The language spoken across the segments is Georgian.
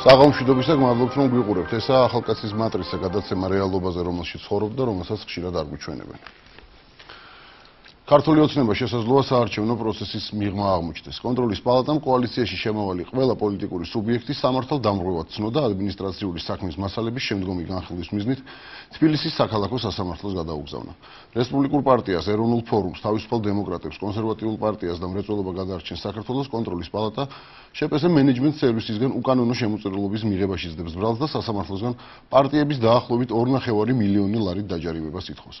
საღამოშვიდობის და მადლობთ რომ გვიყურებთ. ესაა ახალკაცის მატრიცა გადაცემა რეალობაზე, რომელშიც ცხოვრობ და რომელსაც ხშირად არ გვიჩვენებენ. ქართული ოცნება შესაძლოა საარჩევნო პროცესის მიღმა აღმოჩნდეს. კონტროლის პალატამ კოალიციაში შემოვალი ყველა პოლიტიკური სუბიექტი სამართალ დამრღვევად ცნოდა ადმინისტრაციული საქმის მასალების შემდგომი განხილვის მიზნით თბილისის საქალაქო სასამართლოს გადაუგზავნა. რესპუბლიკურ პარტიას, ეროვნულ ფორუმს, თავისუფალ დემოკრატებს, კონსერვატიულ პარტიას და მრეწველობა გადარჩენს საქართველოს კონტროლის პალატა შეპესე მენეჯმენტ სერვისისგან უკანონო შემოწირულობის მიღებაში ზრდებს ბრალს და სასამართლოსგან პარტიების დაახლოებით 2.5 მილიონი ლარით დაჯარიმებას ითხოვს.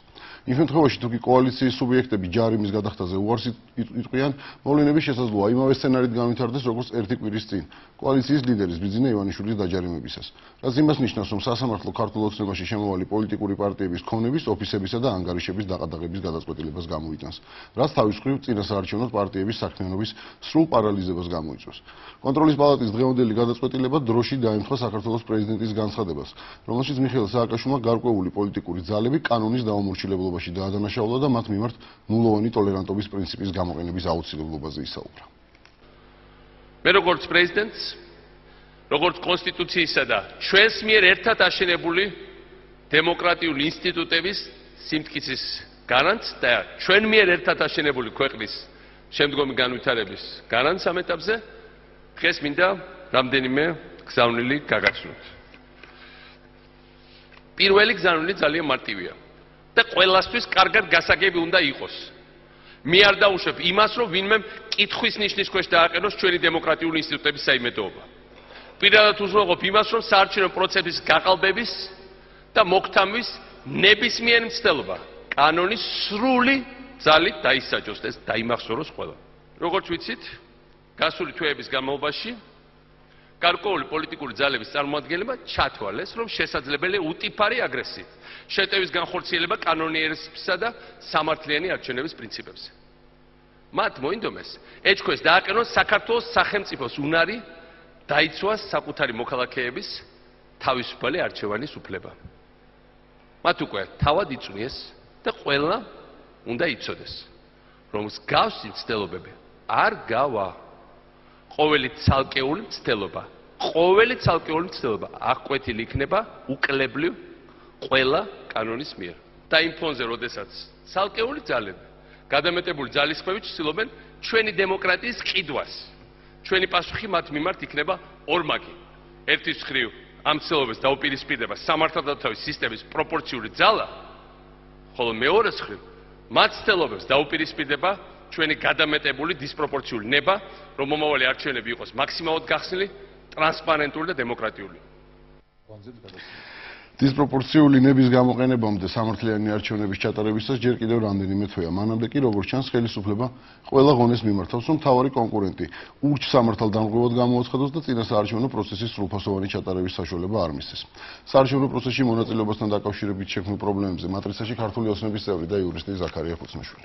იმ შემთხვევაში თუ კი კოალიციის სუბიექტები ჯარიმის გადახდაზე უარს იტყვიან, მოვლენები შესაძლოა იმავე სცენარით განვითარდეს როგორც ერთი კვირის წინ კოალიციის ლიდერის ბიძინა ივანიშვილის დაჯარიმებისას. რაც იმას ნიშნავს, რომ სასამართლო ქართულ ოცნებაში შემოვალი პოლიტიკური პარტიების ქონების, ოფისებისა და ანგარიშების დაყადაღების გადაწყვეტილებას გამოიტანს, რაც თავის მხრივ წინასაარჩევნო პარტიების საქმიანობის სრულ პარალიზებას გამოიწვევს. კონტროლის პალატის დღევანდელი გადაწყვეტილება დროში დაემთხვა საქართველოს პრეზიდენტის განცხადებას, რომელშიც მიხეილ სააკაშვილმა გარკვეული პოლიტიკური ძალები კანონის დაუმორჩილებლობაში დაადანაშაულა და მათ მიმართ ნულოვანი ტოლერანტობის პრინციპის გამოყენების აუცილებლობაზე ისაუბრა. მე როგორც პრეზიდენტს, როგორც კონსტიტუციისა და ჩვენს მიერ ერთად აშენებული დემოკრატიული ინსტიტუტების სიმტკიცის გარანტს და ჩვენ მიერ ერთად აშენებული ქვეყნის შემდგომი განვითარების გარანტს ამ ეტაპზე დღეს მინდა რამდენიმე გზავნილი გაგაცნოთ. პირველი გზავნილი ძალიან მარტივია და ყველასთვის კარგად გასაგები უნდა იყოს. მე არ დაუშვებ იმას, რომ ვინმე კითხვის ნიშნის ქვეშ დააყენოს ჩვენი დემოკრატიული ინსტიტუტების საიმედოობა. პირადად უზრუნველყოფ იმას, რომ საარჩევნო პროცესის გაყალბების და მოქთამვის ნებისმიერი მცდელობა კანონის სრული ძალით დაისაჯოს და ეს დაიმახსოვროს ყველა. როგორც ვიცით, გასული თვეების განმავლობაში გარკვეული პოლიტიკური ძალების წარმოადგენლებმა ჩათვალეს, რომ შესაძლებელია უტიფარი აგრესია, შეტევის განხორციელება კანონიერებისა და სამართლიანი არჩევნების პრინციპებზე. მათ მოინდომეს ეჭქვეს დააყენონ საქართველოს სახელმწიფოს უნარი დაიცვას საკუთარი მოქალაქეების თავისუფალი არჩევანის უფლება. მათ უკვე თავად იწვნიეს და ყველა უნდა იცოდეს, რომ მსგავსი ცდელობები არ გავა ყოველი ცალკეული მცდელობა ყოველი ცალკეული მცდელობა აღკვეთილი იქნება უკლებლივ ყველა კანონის მიერ. და იმ ფონზე როდესაც ცალკეული ძალები გადამეტებული ძალისხმევით ცდილობენ ჩვენი დემოკრატიის ყიდვას ჩვენი პასუხი მათ მიმართ იქნება ორმაგი ერთის ხრივ ამ ცდილობებს დაუპირისპირდება სამართალდათავის სისტემის პროპორციული ძალა ხოლო მეორეს ხრივ მათ ცდილობებს დაუპირისპირდება ჩვენი გადამეტებული დისპროპორციული ნება, რომ მომავალი არჩევნები იყოს მაქსიმალურად გახსნილი, ტრანსპარენტული და დემოკრატიული. დისპროპორციული ნების გამოყენებამდე სამართლიანი არჩევნების ჩატარებისას ჯერ კიდევ რამდენიმე თვეა. მანამდე კი როგორც ჩანს, ხელისუფლება ყველა ღონეს მიმართავს, რომ თავარი კონკურენტი ურჩ სამართალდამღვრევად გამოაცხადოს და წინასაარჩევნო პროცესის სრულფასოვანი ჩატარების საშუალება არ მისცეს. საარჩევნო პროცესში მონაწილეობასთან დაკავშირებით შექმნილ პრობლემებზე მატრიცაში ქართული ოცნების წევრი და იურისტი ზაქარია ფუცნაშვილი.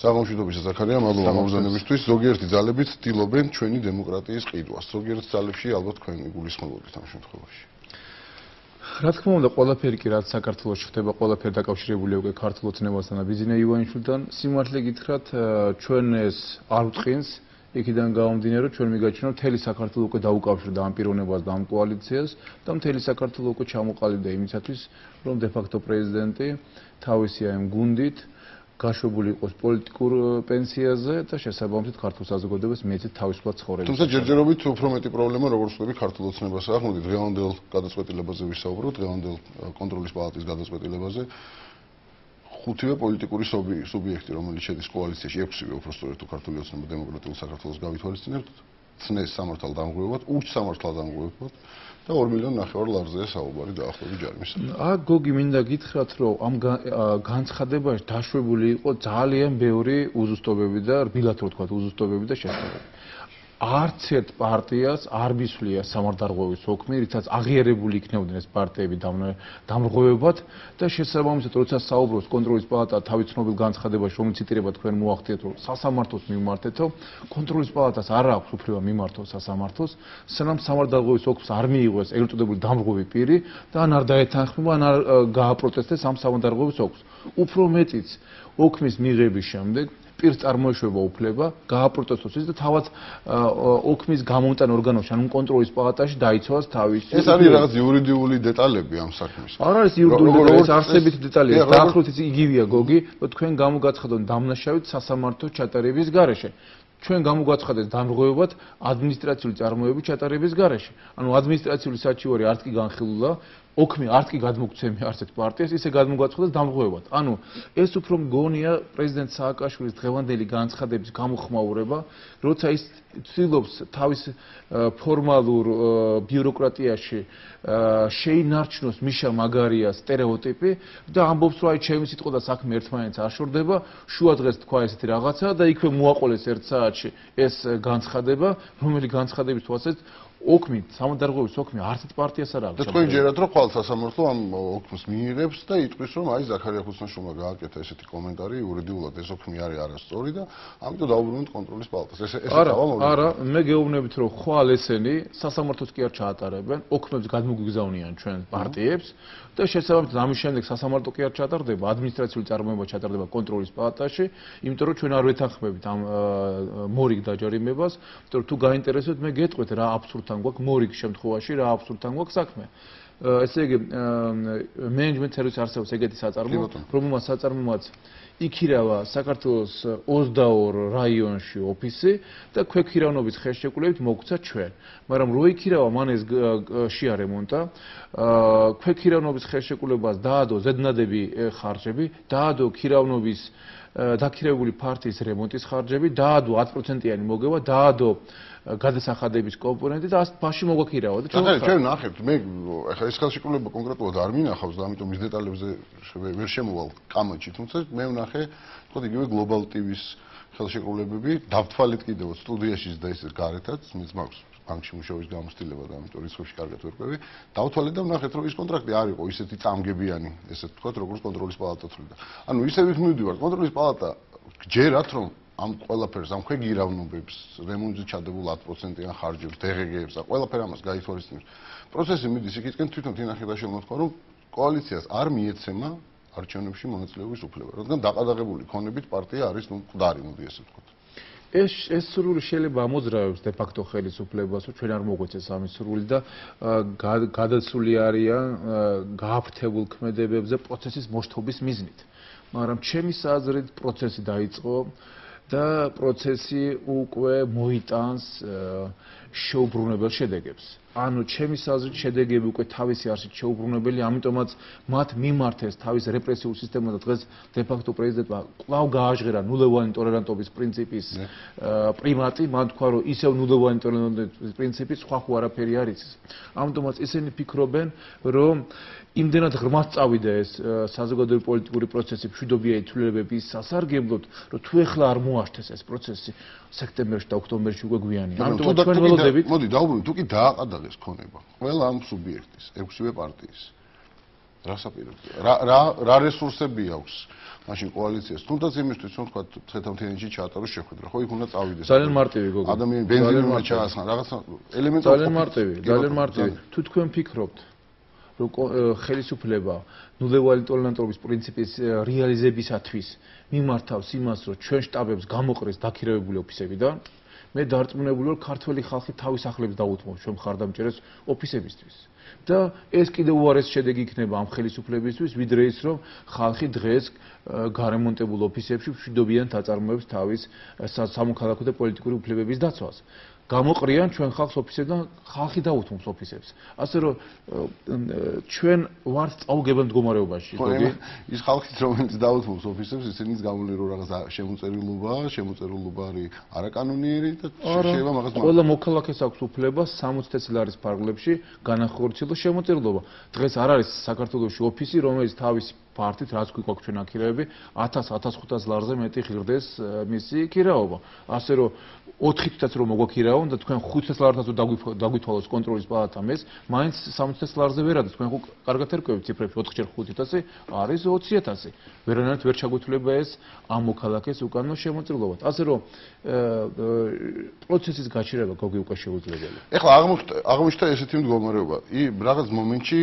საღამოშვიდობის ზაქარია მადლობა მოგზაურობისთვის ზოგიერთი ძალები ცდილობენ ჩვენი დემოკრატიის ყიდვას. ზოგიერთ ძალებში ალბათ თქვენ გულისხმობთ ამ შემთხვევაში. რა თქმა უნდა ყველაფერი კი რაც საქართველოს ხდება ყველაფერი დაკავშირებულია უკვე ქართულ ოცნებასთან და ბიზნე ივანიშვილთან სიმართლე გითხრათ ჩვენ ეს არ უტყინს იქიდან გამომდინარე რომ ჩვენ მიგაჩნია მთელი საქართველოს უკვე დაუკავშირდა ამ პიროვნებას და ამ კოალიციას და მთელი საქართველოს უკვე ჩამოყალიბდა იმისათვის რომ დე ფაქტო პრეზიდენტი თავისი აი გუნდით გაშვებული იყოს პოლიტიკურ პენსიაზე და შესაბამისად ქართულ საზოგადოებას მიეცეთ თავისუფლად ცხოვრება. თუმცა ჯერჯერობით უფრო მეტი პრობლემა როგორც ვთქვი ქართულ ოცნებასაა, მოდი დღევანდელ გადაწყვეტილებაზე ვისაუბროთ, დღევანდელ კონტროლის პალატის გადაწყვეტილებაზე. ხუთივე პოლიტიკური სუბიექტი, რომელიც შედის კოალიციაში, ექვსივე უფრო სწორედ თუ ქართული ოცნება დემოკრატიულ საქართველოს გავითვალისწინებთ, ცნეს სამართალ დამღვრევად, ურჩ სამართალ დამღვრევად. და 2 მილიონ ნახევარ ლარზეა საუბარი დაახლოებით ჯარიმის. აა გოგი მინდა გითხრათ რომ ამ განცხადებაში დაშვებული იყო ძალიან ბევრი უზუსტობები და რბილად რო თქვა უზუსტობები და შესაძლებლობები. არც ერთ პარტიას არ მისვლია სამარდარღვევის ოქმი, რითაც აღიარებული იქნებოდნენ ეს პარტიები დამრღვევებად და შესაბამისად, როცა საუბრობს კონტროლის პალატა თავის ცნობილ განცხადებაში, რომელიც ციტირება თქვენ მოახდიეთ, რომ სასამართლოს მიმართეთო, კონტროლის პალატას არ აქვს უფლება მიმართოს სასამართლოს, სანამ სამარდარღვევის ოქმს არ მიიღოს ეგრეთ წოდებული დამრღვევი პირი და ან არ დაეთანხმება, ან არ გააპროტესტეს ამ სამარდარღვევის ოქმს. უფრო მეტიც, ოქმის მიღების შემდეგ პირ წარმოეშვება უფლება გააპროტესტოს ის და თავად ოქმის გამომტან ორგანოში ანუ კონტროლის პალატაში დაიცვას თავისი ეს არის რაღაც იურიდიული დეტალები ამ საქმის არ არის იურიდიული დეტალები ეს არსებითი დეტალია დაახლოებით იგივეა გოგი თქვენ გამოგაცხადონ დამნაშავედ სასამართლო ჩატარების გარეშე ჩვენ გამოგაცხადეთ დამრღვევებად ადმინისტრაციული წარმოების ჩატარების გარეშე. ანუ ადმინისტრაციული საჩივარი არც კი განხილულა, ოქმი არც კი გადმოგცემი არც ერთ პარტიას, ისე გადმოგაცხადეს დამღვევად. ანუ ეს უფრო მგონია პრეზიდენტ სააკაშვილის დღევანდელი განცხადების გამოხმაურება, როცა ის ცდილობს თავის ფორმალურ ბიუროკრატიაში შეინარჩუნოს მიშა მაგარიას стереოტიპი და ამბობს, რომ აი ჩემი სიტყვა და საქმე ერთმანეთს არ შორდება, შუა დღეს თქვა ესეთი რაღაცა და იქვე მოაყოლეს ერთ საათში ეს განცხადება, რომელი განცხადების თვალსაზრისით ოქმი, სამოდარღვევის ოქმი არც ერთ პარტიას არ აქვს. და თქვენ ჯერათ რომ ხვალ სასამართლო ამ ოქმს მიიღებს და იტყვის რომ აი ზაქარია ხუსნაშვილმა გააკეთა ესეთი კომენტარი, იურიდიულად ეს ოქმი არის არასწორი და ამიტომ დაუბრუნოთ კონტროლის პალატას. ეს ეს არა, არა, მე გეუბნებით რომ ხვალ ესენი სასამართლოს კი არ ჩაატარებენ, ოქმებს გადმოგიგზავნიან ჩვენ პარტიებს და შესაბამისად ამის შემდეგ სასამართლო კი არ ჩატარდება, ადმინისტრაციული წარმოება ჩატარდება კონტროლის პალატაში, იმიტომ რომ ჩვენ არ ვეთანხმებით ამ მორიგ დაჯარიმებას, იმიტომ რომ თუ გაინტერესებთ მე გეტყვით რა აბსურდთან გვაქვს მორიგ შემთხვევაში, რა აბსურდთან გვაქვს საქმე. ესე იგი მენეჯმენტ სერვისი არსებობს ეგეთი საწარმო, რომელმაც საწარმოაც იქირავა საქართველოს 22 რაიონში ოფისი და ქვექირავნობის ხელშეკრულებით მოგცა ჩვენ. მაგრამ რო იქირავა მან ეს შეარემონტა, ქვექირავნობის ხელშეკრულებას დაადო ზედნადები ხარჯები, დაადო ქირავნობის დაქირავებული პარტიის რემონტის ხარჯები, დაადო 10%-იანი მოგება, დაადო გადასახადების კომპონენტი და ას ფაში მოგვაქირავა და ჩვენ ჩვენ ნახებთ მე ახლა ეს ხელშეკრულება კონკრეტულად არ მინახავს და ამიტომ ის დეტალებზე ვერ შემოვალ კამაჩი. თუმცა მე ვნახე თქო იგივე გლობალ ტივის ხელშეკრულებები დავთვალეთ კიდევ სტუდიაში და ეს გარეთაც მეც მაქვს ბანკში მუშაობის გამოცდილება და ამიტომ რისკებში კარგად ვერკვევი. დავთვალეთ და ვნახეთ რომ ის კონტრაქტი არ იყო ისეთი წამგებიანი ესე ვთქვათ როგორც კონტროლის პალატა თვლიდა. ანუ ისე ვით მივდივარ კონტროლის პალატა გჯერათ რომ ამ ყველაფერს ამ ქვეგირავნობებს რემონტზე ჩადებულ 10%-იან ხარჯებს დღგ-ებს და ყველაფერ ამას გაითვალისწინებს. პროცესი მიდის იქითკენ თვითონ თინახილაშვილმა თქვა რომ კოალიციას არ მიეცემა არჩევნებში მონაწილეობის უფლება რადგან დაყადაღებული ქონებით პარტია არის ნუ მკვდარი მოდი ესე ვთქვათ ეს ეს სრული შეიძლება ამოძრავებს დე ფაქტო ხელისუფლებას, რომ ჩვენ არ მოგვეცეს ამის სრული და გადაცული არიან გააფრთებულ ქმედებებზე პროცესის მოშთობის მიზნით. მაგრამ ჩემი საზრით პროცესი დაიწყო და პროცესი უკვე მოიტანს შეუბრუნებელ შედეგებს. ანუ ჩემი საზრით შედეგები უკვე თავისი არსით შეუბრუნებელი, ამიტომაც მათ მიმართეს თავის რეპრესიულ სისტემას და დღეს დე ფაქტო პრეზიდენტმა კვლავ გააჟღერა ნულოვანი ტოლერანტობის პრინციპის პრიმატი, მან თქვა რომ ისევ ნულოვანი ტოლერანტობის პრინციპი სხვა ხო არაფერი არ იცის. ამიტომაც ისინი ფიქრობენ, რომ იმდენად ღრმად წავიდა ეს საზოგადოებრივი პოლიტიკური პროცესი, მშვიდობიანი თვლილებების სასარგებლოდ, რომ თუ ეხლა არ მოაშთეს ეს პროცესი სექტემბერში და ოქტომბერში უკვე გვიანია. ამიტომ ჩვენ ველოდებით. მოდი დაუბრუნდეთ, თუ კი დააყადაღეს ქონება ყველა ამ სუბიექტის, ექვსივე პარტიის. რა საპირებია? რა რა რა რესურსები აქვს? მაშინ კოალიციას თუნდაც იმისთვის რომ თქვა ცეთამთენიში ჩაატაროს შეხვედრა ხო იქ უნდა წავიდეს ძალიან მარტივი გოგო ადამიანი ბენზინი უნდა ჩაასხან რაღაცა ელემენტარი ძალიან მარტივი ძალიან მარტივი თუ თქვენ ფიქრობთ ხელისუფლება ნულევალი ტოლერანტობის პრინციპის რეალიზებისათვის მიმართავს იმას, რომ ჩვენ შტაბებს გამოყრეს დაქირავებული ოფისებიდან, მე დარწმუნებული ვარ, ქართველი ხალხი თავის ახლებს დაუთმობს ჩვენ მხარდამჭერებს ოფისებისთვის. და ეს კიდევ უარეს შედეგი იქნება ამ ხელისუფლებისთვის, ვიდრე ის, რომ ხალხი დღეს გარემონტებულ ოფისებში მშვიდობიან დაწარმოებს თავის სამოქალაქო და პოლიტიკური უფლებების დაცვას. გამოყრიან ჩვენ ხალხს ოფისებიდან ხალხი დაუთმობს ოფისებს. ასე რომ ჩვენ ვართ წაუგებელ მდგომარეობაში, გოგი. ის ხალხიც რომელიც დაუთმობს ოფისებს, ისინიც გამოვლენ რომ რაღაც შემოწერილობა, შემოწერილობა არის არაკანონიერი და შეიძლება მაგას მაგ. ყველა მოქალაქეს აქვს უფლება 60 წელარის ფარგლებში განახორციელოს შემოწერილობა. დღეს არ არის საქართველოსში ოფისი, რომელიც თავისი ფარტით რაც გვიყვაქვს ჩვენ აქირეები 1000 1500 ლარზე მეტი ღირდეს მისი ქირაობა. ასე რომ 4 თვესაც რომ მოგვაქირავონ და თქვენ 500 ლართაც რომ დაგვითვალოს კონტროლის პალატამ ეს, მაინც 60 ლარზე ვერადა თქვენ ხო კარგად ერკვევით ციფრებს 4-ჯერ 5000 არის 20000. ვერანაირად ვერ ჩაგვითვლება ეს ამ მოქალაქეს უკანონო შემოწირულობად. ასე რომ პროცესის გაჩერება გოგი უკვე შეუძლებელია. ეხლა აღმოჩნდა ესეთი მდგომარეობა. ი რაღაც მომენტში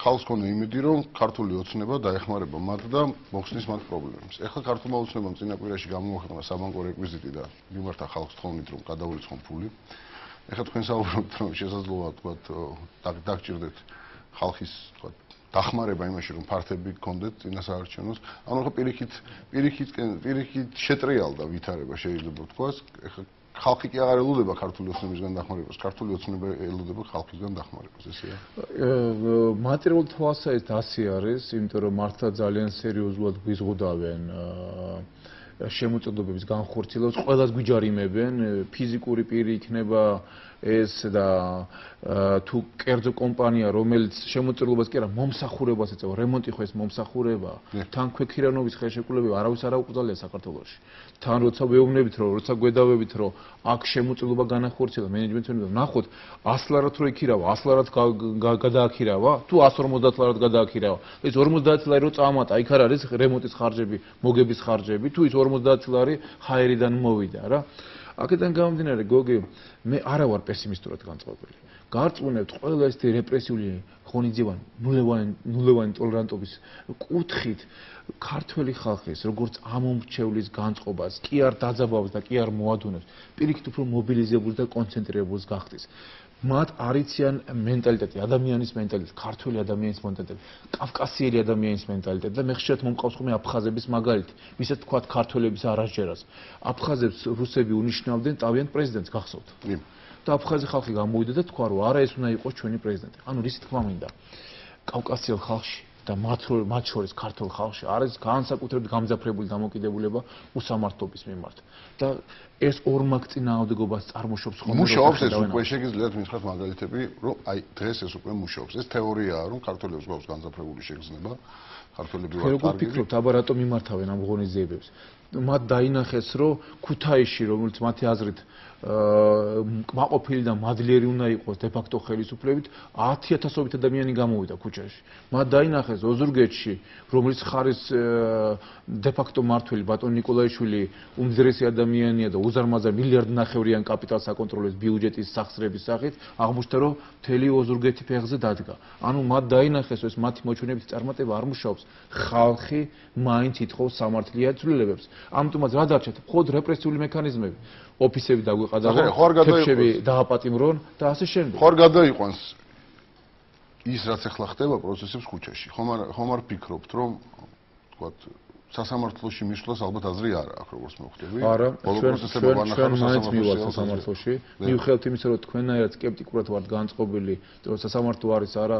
ხალხს ქონდა იმედი რომ ქართული ოცნება დაეხმარება მათ და მოხსნის მათ პრობლემებს. ეხლა ქართულმა ოცნებამ წინაპირაში გამოახვენა საბანკო რეკვიზიტი და მიმართა ხალხს თხოვნით რომ გადაულიცხონ ფული. ეხლა თქვენ საუბრობთ რომ შესაძლოა თქვა დაგჭირდეთ ხალხის თქვა დახმარება იმაში რომ ფართები გქონდეთ წინასაარჩევნოს. ანუ ხო პირიქით პირიქით პირიქით შეტრიალდა ვითარება შეიძლება თქვას. ეხლა ხალხი კი აღარ ელოდება ქართული ოცნებისგან დახმარებას, ქართული ოცნება ელოდება ხალხისგან დახმარებას, ესეა. მატერიალურ თვალსაზრისით ასე არის, იმიტომ რომ მართლა ძალიან სერიოზულად გვიზღუდავენ შემოწოდობების განხორციელებას, ყველას გვიჯარიმებენ, ფიზიკური პირი იქნება ეს და თუ კერძო კომპანია რომელიც შემოწირულობას კი არა მომსახურებას ეწევა რემონტი ხო ეს მომსახურება. თან ქვექირანობის ხელშეკრულება არავის არ აუკრძალია საქართველოში. თან როცა ვეუბნებით რომ როცა გვედავებით რომ აქ შემოწირულობა განახორციელა მენეჯმენტი უნდა ნახოთ 100 ლარად რო იქირავა 100 ლარად გადააქირავა თუ 150 ლარად გადააქირავა. ეს 50 ლარი რო წამატა იქ არ არის რემონტის ხარჯები მოგების ხარჯები თუ ის 50 ლარი ჰაერიდან მოვიდა რა აქედან გამომდინარე გოგი მე არა ვარ პესიმისტურად განწყობილი. გარწმუნებთ ყველა ეს რეპრესიული ხონიძევან ნულევანი ნულევანი ტოლერანტობის კუთხით. ქართველი ხალხის როგორც ამომრჩევლის განწყობას კი არ დაძაბავს და კი არ მოადუნებს. პირიქით უფრო მობილიზებულს და კონცენტრირებულს გახდის მათ არიციან მენტალიტეტი, ადამიანის მენტალიტეტი, ქართული ადამიანის მენტალიტეტი, კავკასიელი ადამიანის მენტალიტეტი და მე ხშირად მომყავს ხოლმე აფხაზების მაგალითი, ვისაც თქვა ქართველების არაჟერას. აფხაზებს რუსები უნიშნავდნენ თავიანთ პრეზიდენტს გახსოვთ? და აფხაზი ხალხი გამოვიდა და თქვა რომ არა ეს უნდა იყოს ჩვენი პრეზიდენტი. ანუ რის თქმა მინდა კავკასიელ ხალხში და მათ მათ შორის ქართულ ხალხში არის განსაკუთრებით გამძაფრებული დამოკიდებულება უსამართლობის მიმართ. და ეს ორმაგ წინააღმდეგობას წარმოშობს ხოლმე მუშაობს ეს უკვე შეგიძლიათ მითხრათ მაგალითები რომ აი დღეს ეს უკვე მუშაობს. ეს თეორიაა რომ ქართველებს გვაქვს განსაკუთრებული შეგრძნება ქართველები ვართ კარგი ფიქრობთ აბა რატომ მიმართავენ ამ ღონისძიებებს? მათ დაინახეს რომ ქუთაისში რომელიც მათი აზრით კმაყოფილი და მადლიერი უნდა იყოს დე-ფაქტო ხელისუფლებით 10000ობით ადამიანი გამოვიდა ქუჩაში. მათ დაინახეს ოზურგეთში, რომელიც ხარის დე-ფაქტო მართველი ბატონ ნიკოლაიშვილი უმძრესი ადამიანია და უზარმაზარ მილიარდ ნახევრიან კაპიტალს აკონტროლებს ბიუჯეტის სახსრების სახით, აღმოჩნდა რომ მთელი ოზურგეთი ფეხზე დადგა. ანუ მათ დაინახეს ეს მათი მოჩვენებითი წარმატება არ მუშაობს. ხალხი მაინც ითხოვს სამართლიან ცვლილებებს. ამიტომაც რა დარჩათ? მხოლოდ რეპრესიული მექანიზმები. ოფისები დაგვიყადაგო, თექშები დააპატიმრონ და ასე შემდეგ. ხარ გადაიყვანს ის რაც ახლა ხდება პროცესებს ქუჩაში. ხომ არ ხომ არ ფიქრობთ, რომ თქვათ სასამართლოში მისვლას ალბათ აზრი არ აქვს, როგორც მოხდები? არა, ჩვენ ჩვენ მაინც მივალ სასამართლოში. მივხვდით იმისა, რომ თქვენაერად სკეპტიკურად ვართ განწყობილი, რომ სასამართლო არის არა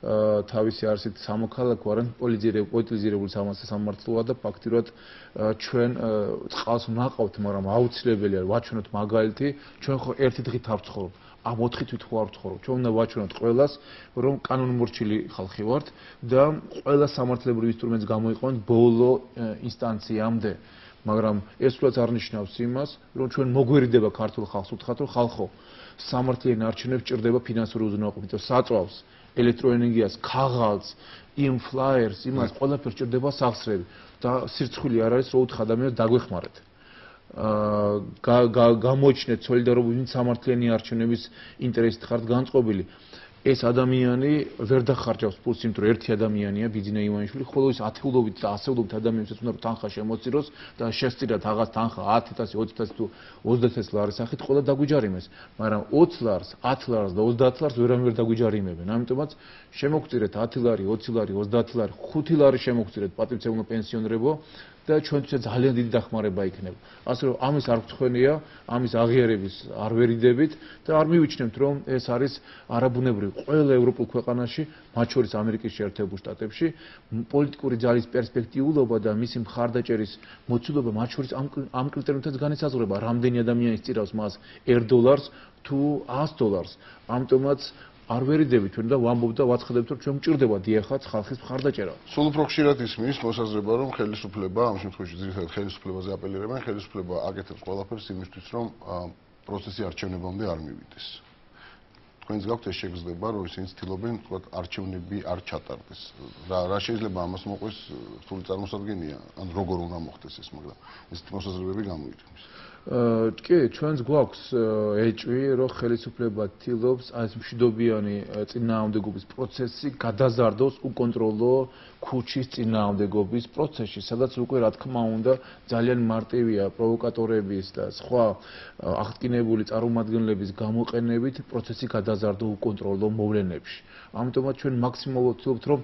თავისი არსით სამოქალაქო არან პოლიტიზირებული სამართლოა და ფაქტიურად ჩვენ წყალს ვნაყავთ, მაგრამ აუცილებელია ვაჩვენოთ მაგალითი, ჩვენ ხო ერთი დღით არ ვცხოვრობ. ამ 4 თვით ხო არ ვცხოვრობ. ჩვენ უნდა ვაჩვენოთ ყველას, რომ კანონმორჩილი ხალხი ვართ და ყველა სამართლებრივ ინსტრუმენტს გამოიყენოთ ბოლო ინსტანციამდე. მაგრამ ეს უბრალოდ არნიშნავს იმას, რომ ჩვენ მოგვერიდება ქართულ ხალხს უთხრათ, რომ ხალხო სამართლიანი არჩევნებს ჭირდება ფინანსური უზრუნველყოფით, საწვავს ელექტროენერგიას, ქაღალდს, იმ ფლაიერს, იმას ყველაფერს ჭირდება სახსრები და სირცხვილი არ არის რომ უთხრა ადამიანს დაგვეხმარეთ. აა გამოჩნეთ სოლიდარობის ვინ სამართლიანი არჩევნების ინტერესით ხართ განწყობილი. ეს ადამიანი ვერ დახარჯავს ფულს იმ თუ ერთი ადამიანია ბიძინა ივანიშვილი ხოლო ის ათეულობით და ასეულობით ადამიანებს უნდა თანხა შემოწიროს და შესწირათ აღას თანხა 10000 20000 თუ 30000 ლარის სახით ყველა დაგვიჯარიმეს მაგრამ 20 ლარს 10 ლარს და 30 ლარს ვერამ ვერ დაგვიჯარიმებენ ამიტომაც შემოგწირეთ 10 ლარი 20 ლარი 30 ლარი 5 ლარი შემოგწირეთ პატივცემულო პენსიონერებო და ჩვენთვის ძალიან დიდი დახმარება იქნება. ასე რომ ამის არ გწხვენია, ამის აღიარების არ ვერიდებით და არ მივიჩნევთ რომ ეს არის არაბუნებრივი ყველა ევროპულ ქვეყანაში, მათ შორის ამერიკის შეერთებულ შტატებში, პოლიტიკური ძალის პერსპექტიულობა და მისი მხარდაჭერის მოცულობა მათ შორის ამ ამ კრიტერიუმთაც განისაზღვრება, რამდენი ადამიანი სწირავს მას 1 დოლარს თუ 100 დოლარს. ამიტომაც არ ვერიდებით ჩვენ და ვამბობ და ვაცხადებთ რომ ჩვენ მჭირდება დიახაც ხალხის მხარდაჭერა. სულ უფრო ხშირად ისმის მოსაზრება რომ ხელისუფლება ამ შემთხვევაში ძირითადად ხელისუფლებაზე აპელირებენ, ხელისუფლება აკეთებს ყველაფერს იმისთვის რომ პროცესი არჩევნებამდე არ მივიდეს. თქვენს გაქვთ ეს შეგრძნება, რომ ისინი ცდილობენ, თქვა, არჩევნები არ ჩატარდეს. რა რა შეიძლება ამას მოყვის რთული წარმოსადგენია, ან როგორ უნდა მოხდეს ეს, მაგრამ ეს მოსაზრებები გამოიწვევს. კი, ჩვენს გვაქვს ეჭვი, რომ ხელისუფლება თილობს ეს მშვიდობიანი წინააღმდეგობის პროცესი გადაზარდოს უკონტროლო ქუჩის წინააღმდეგობის პროცესში, სადაც უკვე რა თქმა უნდა ძალიან მარტივია პროვოკატორების და სხვა აღტკინებული წარმომადგენლების გამოყენებით პროცესი გადაზარდო უკონტროლო მოვლენებში. ამიტომაც ჩვენ მაქსიმალურად ვთქვით, რომ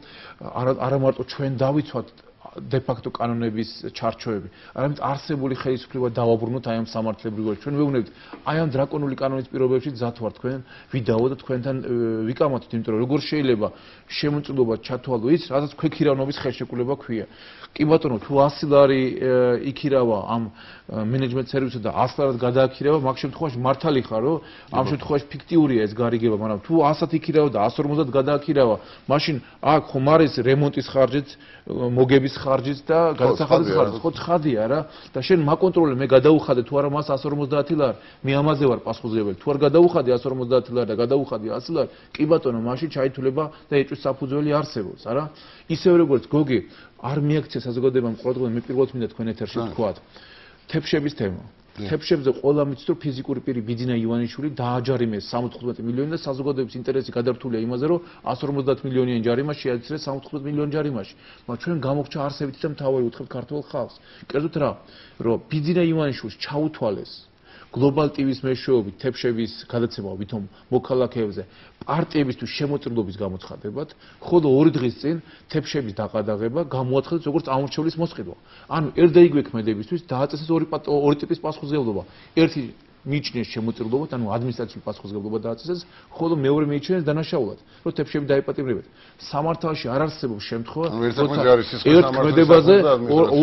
არა მარტო ჩვენ დავიცვათ დე ფაქტო კანონების ჩარჩოები. არამედ არსებული ხელისუფლება დავაბრუნოთ აი ამ სამართლებრივად. ჩვენ ვეუბნებით აი ამ დრაკონული კანონის პირობებში ძათვარ თქვენ ვიდაო და თქვენთან ვიკამათოთ, იმიტომ რომ როგორ შეიძლება შემოწმობა ჩათვალო ის, რასაც ქვექირანობის ხელშეკრულება ქვია. კი ბატონო, თუ 100 ლარი იქირავა ამ მენეჯმენტ სერვისზე და 100 ლარად გადააქირავა, მაგ შემთხვევაში მართალი ხარ, რომ ამ შემთხვევაში ფიქტიურია ეს გარიგება, მაგრამ თუ 100-ად იქირავა და 150-ად გადააქირავა, მაშინ აქ ხომ არის რემონტის ხარჯიც, მოგების ხარჯიც და გადასახადის ხარჯიც, ხო ცხადია რა. და შენ მაკონტროლე, მე გადაუხადე თუ არა მას 150 ლარი, მე ამაზე ვარ პასუხისმგებელი. თუ არ გადაუხადე 150 ლარი და გადაუხადე 100 ლარი, კი ბატონო, მაშინ ჩაითვლება და ეჭვის საფუძველი არსებობს, არა? ისევ როგორც გოგი არ მიაქცია საზოგადოებამ ყოველდღე მე პირველად მინდა თქვენ ეთერში თქვათ. თეფშების თემა. თეფშებზე ყველა მიცდრო ფიზიკური პირი ბიძინა ივანიშვილი დააჯარიმეს 75 მილიონი და საზოგადოების ინტერესი გადართულია იმაზე, რომ 150 მილიონიან ჯარიმა შეაცრეს 75 მილიონ ჯარიმაში. მაგრამ ჩვენ გამოგჩა არსებითი და მთავარი უთხებ ქართულ ხალხს. კერძოდ რა, რომ ბიძინა ივანიშვილს ჩაუთვალეს გლობალ ტივის მეშვეობით თეფშების გადაცემა ვითომ მოქალაქეებზე პარტიებისთვის შემოწირულობის გამოცხადებად, ხოლო ორი დღის წინ თეფშების დაყადაღება გამოაცხადეს როგორც ამორჩევლის მოსყიდვა. ანუ ერდა იგვე ქმედებისთვის დააწესეს ორი ორი ტიპის პასუხისმგებლობა. ერთი მიჩნეს შემოწირულობად, ანუ ადმინისტრაციული პასუხისმგებლობა დააწესეს, ხოლო მეორე მიჩნეს დანაშაულად, რომ თეფშები დაეპატიმრებათ. სამართალში არ არსებობს შემთხვევა, როცა ერთ ქმედებაზე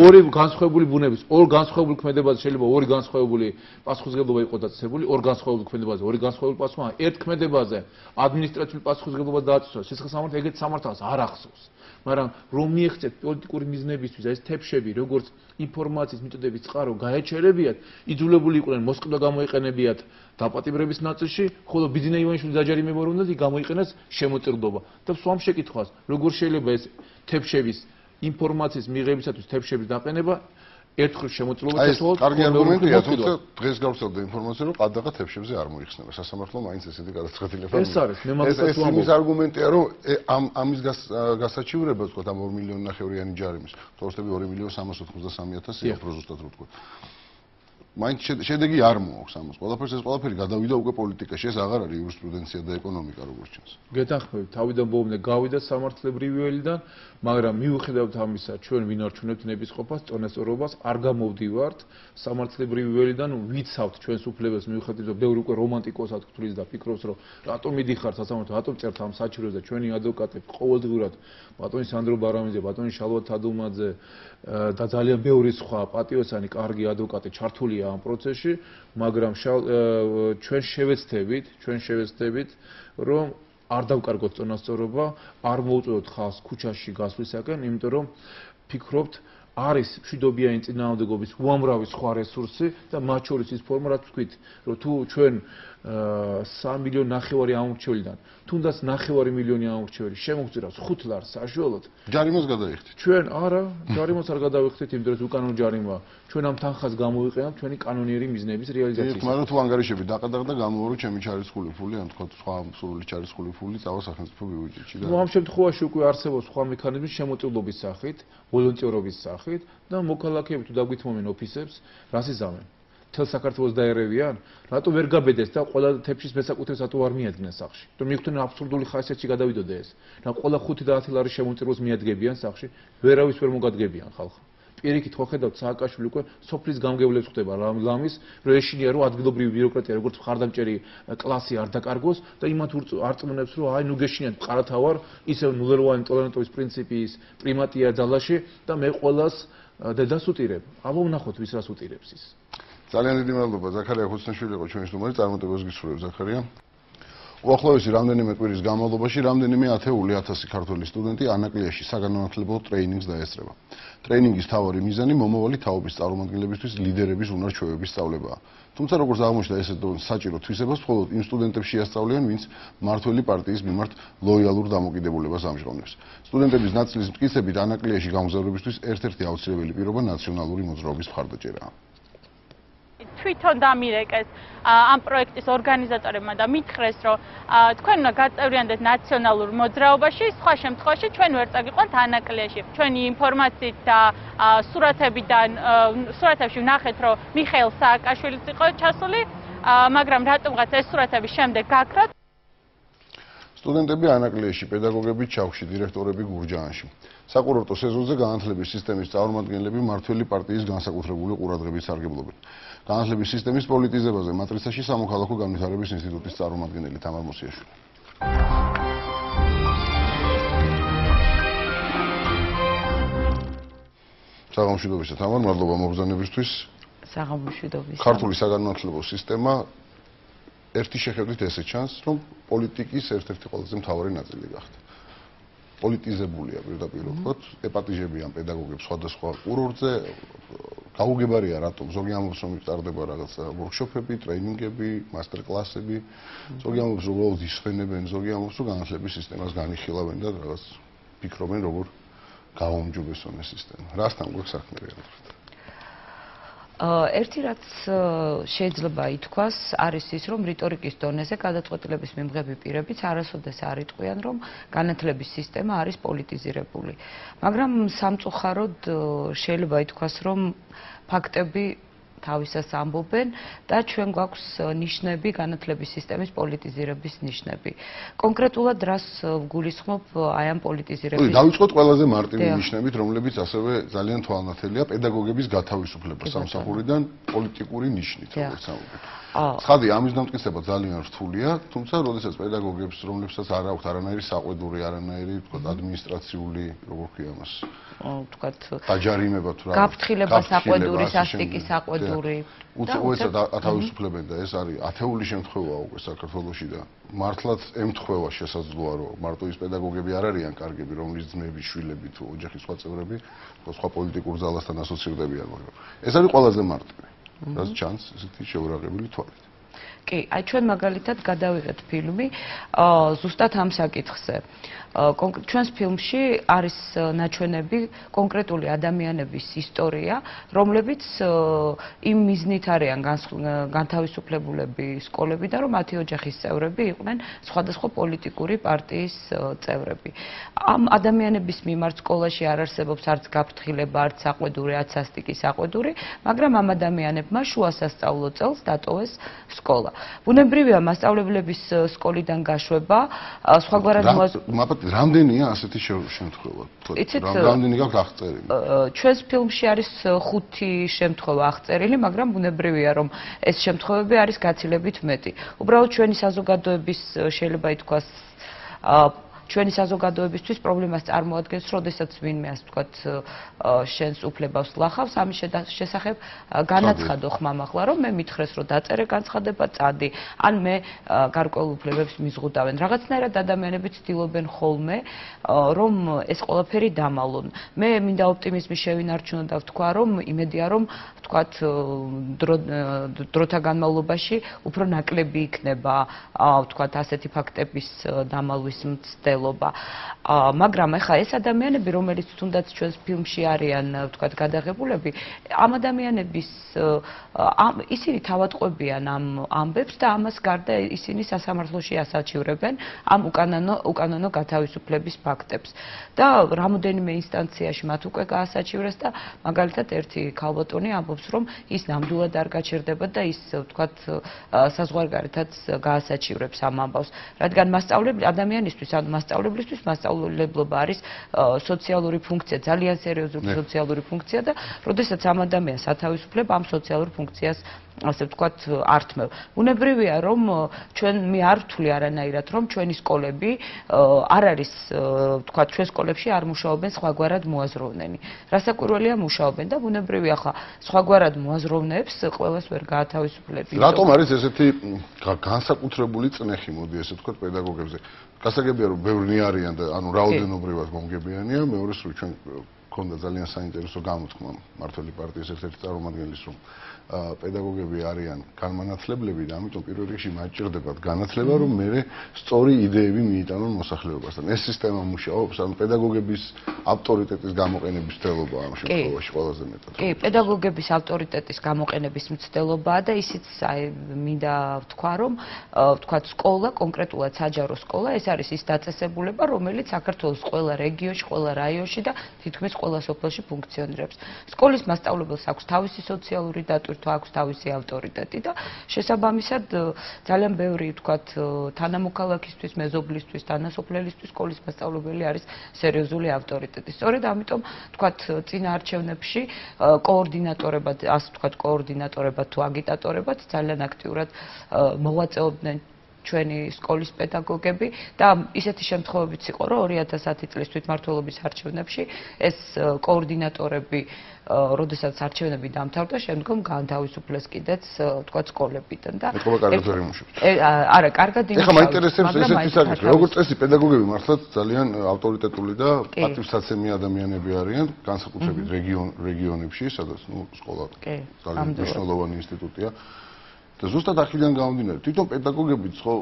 ორი განსხვავებული ბუნების, ორ განსხვავებული ქმედებაზე შეიძლება ორი განსხვავებული პასუხისმგებლობა იყოს დაწესებული, ორ განსხვავებული ქმედებაზე ორი განსხვავებული პასუხა, ერთ ქმედებაზე ადმინისტრაციული პასუხისმგებლობა დააწესოს, სიცხე სამართალს ეგეთ სამართალს არ ახსოვს. მაგრამ რომ მიეღწეთ პოლიტიკური მიზნებისთვის ეს თეფშები როგორც ინფორმაციის მიწოდების წყარო გაეჩერებიათ, იძულებული იყვნენ მოსკვა გამოიყენებიათ დაპატიმრების ნაწილში, ხოლო ბიზნე ივანიშვილის დაჯარიმება რომ უნდა გამოიყენოს შემოწირულობა. და სვამ შეკითხვას, როგორ შეიძლება ეს თეფშების ინფორმაციის მიღებისათვის თეფშების დაყენება ერთხელ შემოწმობა შესაძლოა. კარგი არგუმენტია, თუმცა დღეს გავხსენდა ინფორმაცია, რომ ყადაღა თეფშებზე არ მოიხსნება. სასამართლო მაინც ესეთი გადაწყვეტილება. ეს არის, მე მაგასაც ვამბობ. ეს ის არგუმენტია, რომ ამ ამის გასაჩივრება, თქო, ამ 2 მილიონი ნახევრიანი ჯარიმის, თორსტები 2 მილიონი 393.000-ია, უფრო ზუსტად რო თქო. მაინც შედეგი არ მოაქვს ამას. ყველაფერს ეს ყველაფერი გადავიდა უკვე პოლიტიკაში. ეს აღარ არის იურისპრუდენცია და ეკონომიკა როგორც ჩანს. გეთანხმებით, თავიდან ბოლომდე გავიდა სამართლებრივი ველიდან, მაგრამ მიუხედავად ამისა, ჩვენ ვინარჩუნებთ ნებისყოფას, წონასწორობას, არ გამოვდივართ სამართლებრივი ველიდან, ვიცავთ ჩვენს უფლებებს მიუხედავად, რომ ბევრი უკვე რომანტიკოსად გთვლის და ფიქრობს, რომ რატომ მიდიხარ სასამართლო, რატომ წერთ ამ საჩივრებს და ჩვენი ადვოკატები ყოველდღურად ბატონი სანდრო ბარამიძე, ბატონი შალვა თადუმაძე და ძალიან ბევრი სხვა პატიოსანი, კარგი ადვოკატი ჩართულია ამ პროცესში, მაგრამ ჩვენ შევეცდებით, ჩვენ შევეცდებით, რომ არ დავკარგოთ წონასწორობა, არ მოუწოდოთ ხალხს ქუჩაში გასვლისაკენ, იმიტომ რომ ფიქრობთ არის მშვიდობიანი წინააღმდეგობის უამრავი სხვა რესურსი და მათ შორის ის ფორმა, რაც თქვით, რომ თუ ჩვენ 3 მილიონი ნახევარი ამორჩევლიდან. თუნდაც ნახევარი მილიონი ამორჩეველი. შემოგწირავს 5 ლარს საშუალოდ. ჯარიმოს გადაიხდით. ჩვენ არა ჯარიმოს არ გადავიხდით იმიტომ რომ უკანონო ჯარიმა ჩვენ ამ თანხას გამოვიყენებთ ჩვენი კანონიერი მიზნების რეალიზაციისთვის მაგრამ თუ ანგარიშები დაყადაღდა გამოვარო ჩემი ჩარისხული ფული ან თქო სხვა სრული ჩარისხული ფული წავა სახელმწიფო ბიუჯეტში და ნუ ამ შემთხვევაში უკვე არსებობს სხვა მექანიზმი შემოწირულობის სახით ვოლონტერობის სახით და მოქალაქეები თუ დაგვითმობენ ოფისებს რას იზამენ თელ საქართველოს დაერევიან, რატო ვერ გაბედეს და ყველა თეფშის მესაკუთრეს რატო არ მიადგნენ სახში? თუ მიხვდნენ აბსურდული ხასიათში გადავიდოდე ეს. რა ყველა 5 და 10 ლარი შემოწიროს მიადგებიან სახში, ვერავის ვერ მოგადგებიან ხალხ. პირიქით ხედავთ სააკაშვილი უკვე სოფლის გამგებლებს ხდება ლამის, რომ ეშინია რომ ადგილობრივი ბიუროკრატია როგორც ხარდამჭერი კლასი არ დაკარგოს და იმათ არწმუნებს რომ აი ნუ გეშინიათ ყარათავარ, ისევ ნულეროვანი ტოლერანტობის პრინციპის პრიმატია ძალაში და მე ყოველას დედას უტირებ. აბა ვნახოთ ვის რას უტირებს ის. ძალიან დიდი მადლობა ზაქარია ხუცნაშვილი იყო ჩვენი სტუმარი წარმატებას გისურვებ ზაქარია უახლოესი რამდენიმე კვირის განმავლობაში რამდენიმე ათეული ათასი ქართველი სტუდენტი ანაკლიაში საგანმანათლებლო ტრეინინგს დაესწრება. ტრეინინგის თავარი მიზანი მომავალი თაობის წარმომადგენლებისთვის ლიდერების უნარჩვევების სწავლებაა. თუმცა როგორც აღმოჩნდა ესე საჭირო თვისებას მხოლოდ იმ სტუდენტებს შეასწავლიან, ვინც მართველი პარტიის მიმართ ლოიალურ დამოკიდებულებას ამჟღავნებს. სტუდენტების ნაწილის მტკიცებით ანაკლიაში გამგზავრებისთვის ერთ-ერთი აუცილებელი პირობა ნაციონალური მოძრაობის მხარდაჭერაა. თვითონ დამირეკეს ამ პროექტის ორგანიზატორებმა და მითხრეს, რომ თქვენ უნდა გაწევრიანდეთ ნაციონალურ მოძრაობაში, სხვა შემთხვევაში ჩვენ ვერ წაგიყვანთ ანაკლიაში. ჩვენი ინფორმაციით და სურათებიდან სურათებში ვნახეთ, რომ მიხეილ სააკაშვილიც იყო ჩასული, მაგრამ რატომღაც ეს სურათები შემდეგ გაქრათ სტუდენტები ანაკლიაში, პედაგოგები ჩავში, დირექტორები გურჯაანში. საკურორტო სეზონზე განათლების სისტემის წარმომადგენლები მართველი პარტიის განსაკუთრებული ყურადღებით სარგებლობენ. განათლების სისტემის პოლიტიზებაზე მატრიცაში სამოქალაქო განვითარების ინსტიტუტის წარმომადგენელი თამარ მოსიაშვილი. საღამოშიდობისა თამარ, მადლობა მოგზანებისთვის. საღამოშიდობისა. ქართული საგანმანათლებლო სისტემა ერთი შეხედვით ესე ჩანს, რომ პოლიტიკის ერთ-ერთი ყველაზე მთავარი ნაწილი გახდა. პოლიტიზებულია პირდაპირ ვთქვათ, ეპატიჟებიან პედაგოგებს სხვადასხვა კურორტზე. გაუგებარია რატომ ზოგი ამბობს რომ იწარდება რაღაც ვორქშოპები, ტრეინინგები, მასტერკლასები. ზოგი ამბობს რომ უბრალოდ ისხენებენ, ზოგი ამბობს რომ განათლების სისტემას განიხილავენ და რაღაც ფიქრობენ როგორ გაუმჯობესონ ეს სისტემა. რასთან გვაქვს საქმე რეალურად? ერთი რაც შეიძლება ითქვას არის ის რომ რიტორიკის დონეზე გადაწყვეტილების მიმღები პირებიც არასოდეს არ იტყვიან რომ განათლების სისტემა არის პოლიტიზირებული. მაგრამ სამწუხაროდ შეიძლება ითქვას რომ ფაქტები თავისას ამბობენ და ჩვენ გვაქვს ნიშნები განათლების სისტემის პოლიტიზირების ნიშნები. კონკრეტულად რას გულისხმობ აი ამ პოლიტიზირების? კი, დავიწყოთ ყველაზე მარტივი ნიშნებით, რომლებიც ასევე ძალიან თვალნათელია პედაგოგების გათავისუფლება სამსახურიდან პოლიტიკური ნიშნით, როგორც ამბობენ. ხადი ამის დამტკიცება ძალიან რთულია, თუმცა როდესაც პედაგოგებს, რომლებსაც არ აქვთ არანაირი საყვედური, არანაირი, თქო, ადმინისტრაციული, როგორ ქვია მას? ვთქვათ, დაჯარიმება თუ რა. გაფრთხილება საყვედური, სასტიკი საყვედური. უცებად ათავისუფლებენ და ეს არის ათეული შემთხვევაა უკვე საქართველოსში და მართლაც ემთხვევა შესაძლოა რომ მარტო ის პედაგოგები არ არიან კარგები, რომლის ძმები, შვილები თუ ოჯახის სხვა წევრები სხვა პოლიტიკურ ძალასთან ასოცირდებიან, მაგრამ ეს არის ყველაზე მარტივი. რაც ჩანს ესეთი შეურაღებული თვალით. კი, აი ჩვენ მაგალითად გადავიღეთ ფილმი, აა ზუსტად ამ საკითხზე. ჩვენს ფილმში არის ნაჩვენები კონკრეტული ადამიანების ისტორია, რომლებიც იმ მიზნით არიან განთავისუფლებულები სკოლებიდან, რომ მათი ოჯახის წევრები იყვნენ სხვადასხვა პოლიტიკური პარტიის წევრები. ამ ადამიანების მიმართ სკოლაში არ არსებობს არც გაფრთხილება, არც საყვედური, არც სასტიკი საყვედური, მაგრამ ამ ადამიანებმა შუა სასწავლო წელს დატოვეს სკოლა. ბუნებრივია მასშტაბლებლების სკოლიდან გაშვება, სხვაგვარად მოა რამდენია ასეთი შემთხვევა? რამდენი გაქვს აღწერილი? ჩვენს ფილმში არის ხუთი შემთხვევა აღწერილი, მაგრამ ბუნებრივია რომ ეს შემთხვევები არის გაცილებით მეტი. უბრალოდ ჩვენი საზოგადოების შეიძლება ითქვას ჩვენი საზოგადოებისთვის პრობლემას წარმოადგენს, როდესაც ვინმე ასე ვთქვათ, შენს უფლებას ლახავს, ამის შესახებ განაცხადო ხმამაღლა, რომ მე მითხრეს, რომ დაწერე განცხადება, წადი, ან მე გარკვეულ უფლებებს მიზღუდავენ. რაღაცნაირად ადამიანები ცდილობენ ხოლმე, რომ ეს ყველაფერი დამალონ. მე მინდა ოპტიმიზმი შევინარჩუნო და ვთქვა, რომ იმედია, რომ ვთქვათ, დრო დროთა განმავლობაში უფრო ნაკლები იქნება, ვთქვათ, ასეთი ფაქტების დამალვის მცდელობა. აა მაგრამ ახლა ეს ადამიანები, რომელიც თუნდაც ჩვენს ფილმში არიან, ვთქვათ, გადაღებულები, ამ ადამიანების ამ ისინი თავატყვებიან ამ ამბებს და ამას გარდა ისინი სასამართლოში ასაჩივრებენ ამ უკანონო უკანონო გათავისუფლების ფაქტებს. და რამოდენიმე ინსტანციაში მათ უკვე გაასაჩივრეს და მაგალითად ერთი ქალბატონი ამბობს, რომ ის ნამდვილად არ გაჩერდება და ის ვთქვათ საზღვარგარეთაც გაასაჩივრებს ამ ამბავს, რადგან მასშტაბლები ადამიანისთვის ან მასშტაბლები მასწავლებლისთვის მასწავლებლობა არის სოციალური ფუნქცია, ძალიან სერიოზული სოციალური ფუნქცია და როდესაც ამ ადამიანს ათავისუფლებ ამ სოციალურ ფუნქციას ასე ვთქვათ ართმევ. უნებრივია რომ ჩვენ მე არ ვთვლი არანაირად რომ ჩვენი სკოლები არ არის ვთქვათ ჩვენ სკოლებში არ მუშაობენ სხვაგვარად მოაზროვნენი. რასაკვირველია მუშაობენ და უნებრივია ხა სხვაგვარად მოაზროვნებს ყველას ვერ გაათავისუფლები. რატომ არის ესეთი განსაკუთრებული წნეხი მოდი ესე ვთქვათ პედაგოგებზე. გასაგებია რომ ბევრი არიან და ანუ რაოდენობრივად მომგებიანია, მეორე სულ ჩვენ ქონდა ძალიან საინტერესო გამოთქმა მართალი პარტიის ერთ-ერთი წარმომადგენლის რომ პედაგოგები არიან განმანათლებლები და ამიტომ პირველ რიგში მათ ჭირდებათ განათლება რომ მე სწორი იდეები მიიტანონ მოსახლეობასთან. ეს სისტემა მუშაობს, ანუ პედაგოგების ავტორიტეტის გამოყენების მცდელობა ამ შემთხვევაში ყველაზე მეტად. კი, პედაგოგების ავტორიტეტის გამოყენების მცდელობაა და ისიც აი მინდა ვთქვა რომ ვთქვათ სკოლა, კონკრეტულად საჯარო სკოლა, ეს არის ის დაწესებულება, რომელიც საქართველოს ყველა რეგიონში, ყველა რაიონში და თითქმის ყველა სოფელში ფუნქციონირებს. სკოლის მასწავლებელს აქვს თავისი სოციალური დატვირთვა თუ აქვს თავისი ავტორიტეტი და შესაბამისად ძალიან ბევრი ვთქვათ თანამოქალაქისთვის, მეზობლისთვის, თანასოფლელისთვის სკოლის მასწავლებელი არის სერიოზული ავტორიტეტი. სწორედ ამიტომ ვთქვათ წინა არჩევნებში კოორდინატორებად, ასე ვთქვათ კოორდინატორებად თუ აგიტატორებად ძალიან აქტიურად მოვაწეობდნენ ჩვენი სკოლის პედაგოგები და ისეთი შემთხვევებიც იყო რომ 2010 წლის თვითმმართველობის არჩევნებში ეს კოორდინატორები როდესაც არჩევნები დამთავრდა, შემდგომ განთავისუფლეს კიდეც თქვა სკოლებიდან და ეხლა კარგად ვერ იმუშავებს. არა, კარგად იმუშავებს. ეხლა მაინტერესებს ესეთი საკითხი, როგორც წესი პედაგოგები მართლაც ძალიან ავტორიტეტული და პატივსაცემი ადამიანები არიან, განსაკუთრებით რეგიონ რეგიონებში, სადაც ნუ სკოლა ძალიან მნიშვნელოვანი ინსტიტუტია. და ზუსტად ახიდან გამომდინარე, თვითონ პედაგოგებიც ხო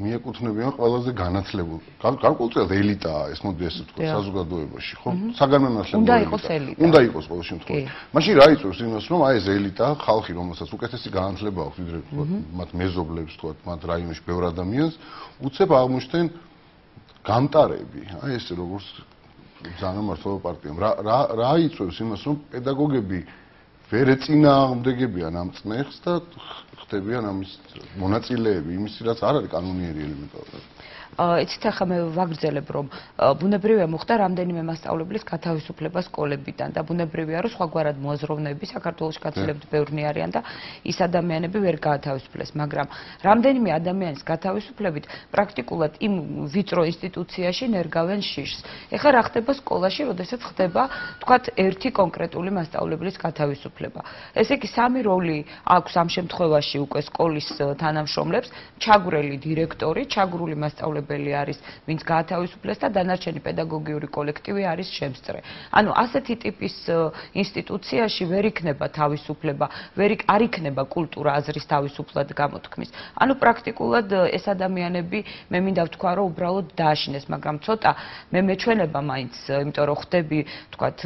მიეკუთვნებიან ყველაზე განათლებულ. გარკვეულწილად ელიტაა ეს მოდი ესე ვთქვა საზოგადოებაში, ხო? საგანმანათლებლო უნდა იყოს ელიტა. უნდა იყოს ყოველ შემთხვევაში. მაშინ რა იწევს იმას, რომ აი ეს ელიტა, ხალხი, რომელსაც უკეთესი განათლება აქვს, ვიდრე ვთქვა მათ მეზობლებს, ვთქვა მათ რაიონში ბევრ ადამიანს, უცებ აღმოჩნდნენ გამტარები. აი ეს როგორც ზანამართლობა პარტიამ. რა რა რა იწევს იმას, რომ პედაგოგები ვერ ეწინააღმდეგებიან ამ წნეხს და ხდებიან ამის მონაწილეები, იმის რაც არ არის კანონიერი ელემენტარულად. ეცით ახლა მე ვაგრძელებ რომ ბუნებრივია მოხდა რამდენიმე მასწავლებლის გათავისუფლება სკოლებიდან და ბუნებრივია რომ სხვაგვარად მოაზროვნეები საქართველოს გაცილებთ ბევრნი არიან და ის ადამიანები ვერ გაათავისუფლეს მაგრამ რამდენიმე ადამიანის გათავისუფლებით პრაქტიკულად იმ ვიწრო ინსტიტუციაში ნერგავენ შიშს. ეხლა რა ხდება სკოლაში როდესაც ხდება თქვათ ერთი კონკრეტული მასწავლებლის გათავისუფლება. ესე იგი სამი როლი აქვს ამ შემთხვევაში უკვე სკოლის თანამშრომლებს. ჩაგვრელი დირექტორი ჩაგრული მასწავლებელი მასწავლებელი არის, ვინც გაათავისუფლეს და დანარჩენი პედაგოგიური კოლექტივი არის შემსწრე. ანუ ასეთი ტიპის ინსტიტუციაში ვერ იქნება თავისუფლება, ვერ არ იქნება კულტურა აზრის თავისუფლად გამოთქმის. ანუ პრაქტიკულად ეს ადამიანები მე მინდა ვთქვა, რომ უბრალოდ დააშინეს, მაგრამ ცოტა მე მეჩვენება მაინც, იმიტომ რომ ხვდები, თქვათ,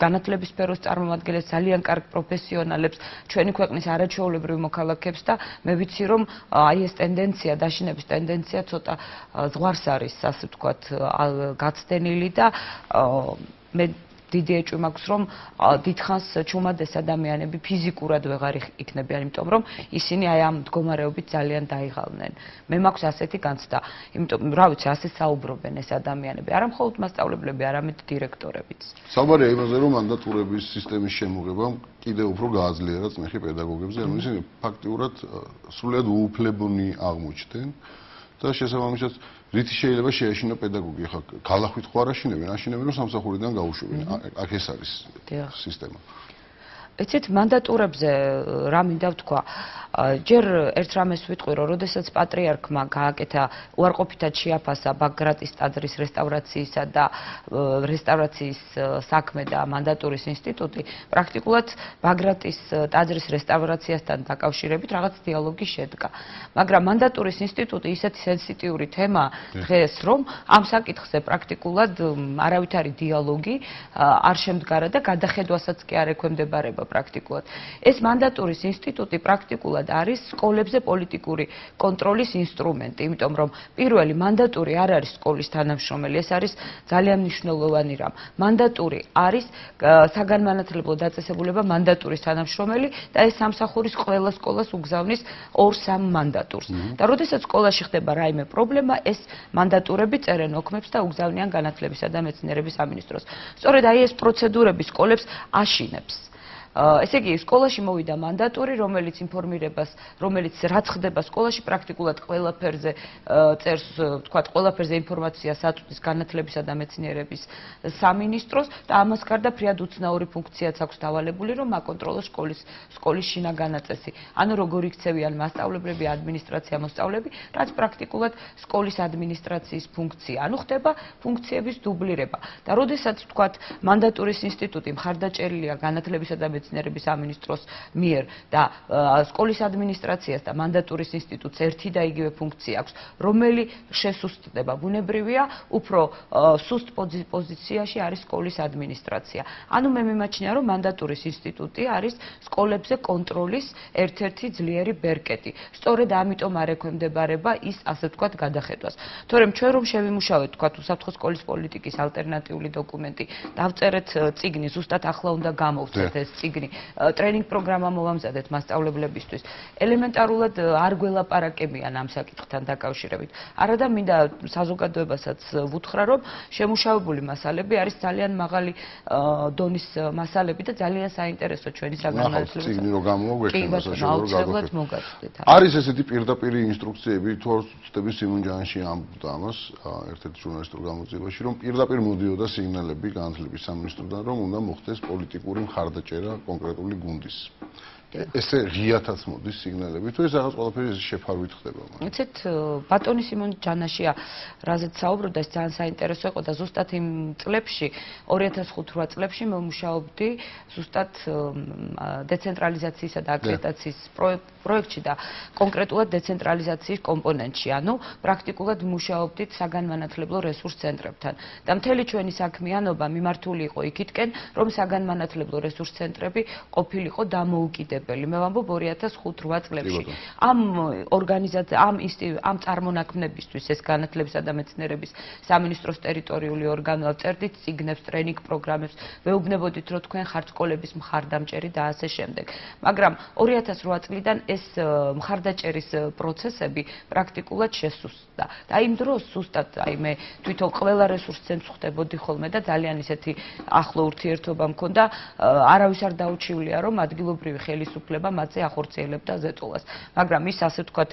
განათლების სფეროს წარმომადგენლებს, ძალიან კარგ პროფესიონალებს, ჩვენი ქვეყნის არაჩვეულებრივ მოქალაქეებს და მე ვიცი, რომ აი ეს ტენდენცია, დაშინების ტენდენცია ცოტა ზღვარს არის ასე ვთქვათ გაცდენილი და მე დიდი ეჭვი მაქვს რომ დიდხანს ჩუმად ეს ადამიანები ფიზიკურად ვეღარ იქნებიან იმიტომ რომ ისინი აი ამ მდგომარეობით ძალიან დაიღალნენ. მე მაქვს ასეთი განცდა იმიტომ რა ვიცი ასე საუბრობენ ეს ადამიანები. არა მხოლოდ მასწავლებლები არამედ დირექტორებიც. საუბარია იმაზე რომ მანდატურების სისტემის შემოღება კიდე უფრო გააძლიერა წნეხი პედაგოგებზე ანუ ისინი ფაქტიურად სულად უუფლებონი აღმოჩნდნენ და შესაბამისად რითი შეიძლება შეეშინო პედაგოგი? ხა გალახვით ხო არ აშინებენ აშინებენ რომ სამსახურიდან გაუშვებენ? აქ ეს არის სისტემა ეცეთ მანდატურებზე რა მინდა ვთქვა? ჯერ ერთ რამეს ვიტყვი რომ როდესაც პატრიარქმა გააკეთა უარყოფითად შეაფასა ბაგრატის ტაძრის რესტავრაციისა და რესტავრაციის საქმე და მანდატურის ინსტიტუტი პრაქტიკულად ბაგრატის ტაძრის რესტავრაციასთან დაკავშირებით რაღაც დიალოგი შედგა. მაგრამ მანდატურის ინსტიტუტი ისეთი სენსიტიური თემა დღეს რომ ამ საკითხზე პრაქტიკულად არავითარი დიალოგი არ შემდგარა და გადახედვასაც კი არ ექვემდებარება პრაქტიკულად. ეს მანდატურის ინსტიტუტი პრაქტიკულად არის სკოლებზე პოლიტიკური კონტროლის ინსტრუმენტი, იმიტომ რომ პირველი მანდატური არ არის სკოლის თანამშრომელი, ეს არის ძალიან მნიშვნელოვანი რამ. მანდატური არის საგანმანათლებლო დაწესებულება მანდატურის თანამშრომელი და ეს სამსახურის ყველა სკოლას უგზავნის 2-3 მანდატურს. და როდესაც სკოლაში ხდება რაიმე პრობლემა, ეს მანდატურები წერენ ოქმებს და უგზავნიან განათლებისა და მეცნიერების სამინისტროს. სწორედ აი ეს პროცედურები სკოლებს აშინებს. ესე იგი, სკოლაში მოვიდა მანდატური, რომელიც ინფორმირებას, რომელიც რაც ხდება სკოლაში პრაქტიკულად ყველაფერზე წერს, თქვა, ყველაფერზე ინფორმაციას აწვდის განათლებისა და მეცნიერების სამინისტროს და ამას გარდა ფრიად უცნაური ფუნქციაც აქვს დავალებული, რომ აკონტროლოს სკოლის სკოლის შინაგანაწესი. ანუ როგორ იქცევიან მასწავლებლები, ადმინისტრაცია, მოსწავლეები, რაც პრაქტიკულად სკოლის ადმინისტრაციის ფუნქცია. ანუ ხდება ფუნქციების დუბლირება. და როდესაც თქვა მანდატურის ინსტიტუტი მხარდაჭერილია განათლებისა და მეცნიერების სამინისტროს მიერ და სკოლის ადმინისტრაციას და მანდატურის ინსტიტუტს ერთი და იგივე ფუნქცია აქვს, რომელი შესუსტდება ბუნებრივია, უფრო სუსტ პოზიციაში არის სკოლის ადმინისტრაცია. ანუ მე მიმაჩნია, რომ მანდატურის ინსტიტუტი არის სკოლებზე კონტროლის ერთ-ერთი ძლიერი ბერკეტი. სწორედ ამიტომ არ ექვემდებარება ის ასე ვთქვათ გადახედვას. თორემ ჩვენ რომ შევიმუშავეთ ვთქვათ უსაფრთხო სკოლის პოლიტიკის ალტერნატიული დოკუმენტი, დავწერეთ ციგნი, ზუსტად ახლა უნდა გამოვცეთ ეს ციგნი. ტრენინგ პროგრამა მოვამზადეთ მასწავლებლებისთვის. ელემენტარულად არ გველაპარაკებიან ამ საკითხთან დაკავშირებით. არადა მინდა საზოგადოებასაც ვუთხრა, რომ შემუშავებული მასალები არის ძალიან მაღალი დონის მასალები და ძალიან საინტერესო ჩვენი საგანმანათლებლო ციგნი რო გამოვაგვექნება საშუალო რო გაგაკეთოთ. არის ესეთი პირდაპირი ინსტრუქციები თუ არ ვწდები სიმონ ჯანში ამბობდა ამას ერთ-ერთ ჟურნალისტურ გამოძიებაში რომ პირდაპირ მოდიოდა სიგნალები განათლების სამინისტროდან რომ უნდა მოხდეს პოლიტიკური მხარდაჭერა კონკრეტული გუნდის. ესე ღიათაც მოდის სიგნალები თუ ეს რაღაც ყველაფერი შეფარვით ხდება მაგრამ იცით ბატონი სიმონ ჯანაშია რაზეც საუბრობდა ეს ძალიან საინტერესო იყო და ზუსტად იმ წლებში 2005-8 წლებში მე მუშაობდი ზუსტად დეცენტრალიზაციისა და აკრედიტაციის პროექტში და კონკრეტულად დეცენტრალიზაციის კომპონენტში. ანუ პრაქტიკულად მუშაობდით საგანმანათლებლო რესურს ცენტრებთან. და მთელი ჩვენი საქმიანობა მიმართული იყო იქითკენ რომ საგანმანათლებლო რესურს ცენტრები ყოფილიყო დამოუკიდებელი შესაძლებელი. მე ვამბობ 2005-8 წლებში. ამ ორგანიზაცია, ამ ამ წარმონაქმნებისთვის ეს განათლებისა და მეცნიერების სამინისტროს ტერიტორიული ორგანოა წერდით სიგნებს, ტრენინგ პროგრამებს, ვეუბნებოდით რომ თქვენ ხართ სკოლების მხარდამჭერი და ასე შემდეგ. მაგრამ 2008 წლიდან ეს მხარდაჭერის პროცესები პრაქტიკულად შესუსტდა. და იმ დროს ზუსტად აი მე თვითონ ყველა რესურს ცენტრს ხვდებოდი ხოლმე და ძალიან ისეთი ახლო ურთიერთობა მქონდა. არავის არ დაუჩივლია რომ ადგილობრივი ხელის ხელისუფლება მათზე ახორციელებდა ზეწოლას. მაგრამ ის ასე ვთქვათ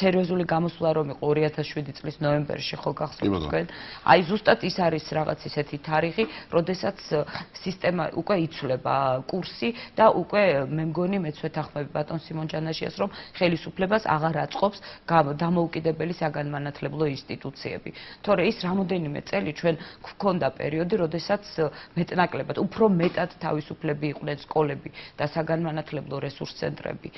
სერიოზული გამოსვლა რომ იყო 2007 წლის ნოემბერში ხო გახსოვთ თქვენ? აი ზუსტად ის არის რაღაც ისეთი თარიღი, როდესაც სისტემა უკვე იცვლება კურსი და უკვე მე მგონი მეც ვეთანხმები ბატონ სიმონ ჯანაშიას რომ ხელისუფლებას აღარ აწყობს დამოუკიდებელი საგანმანათლებლო ინსტიტუციები. თორე ის რამოდენიმე წელი ჩვენ გვქონდა პერიოდი, როდესაც მეტნაკლებად უფრო მეტად თავისუფლები იყვნენ სკოლები და საგანმანათლებლო სამშობლო რესურს ცენტრები.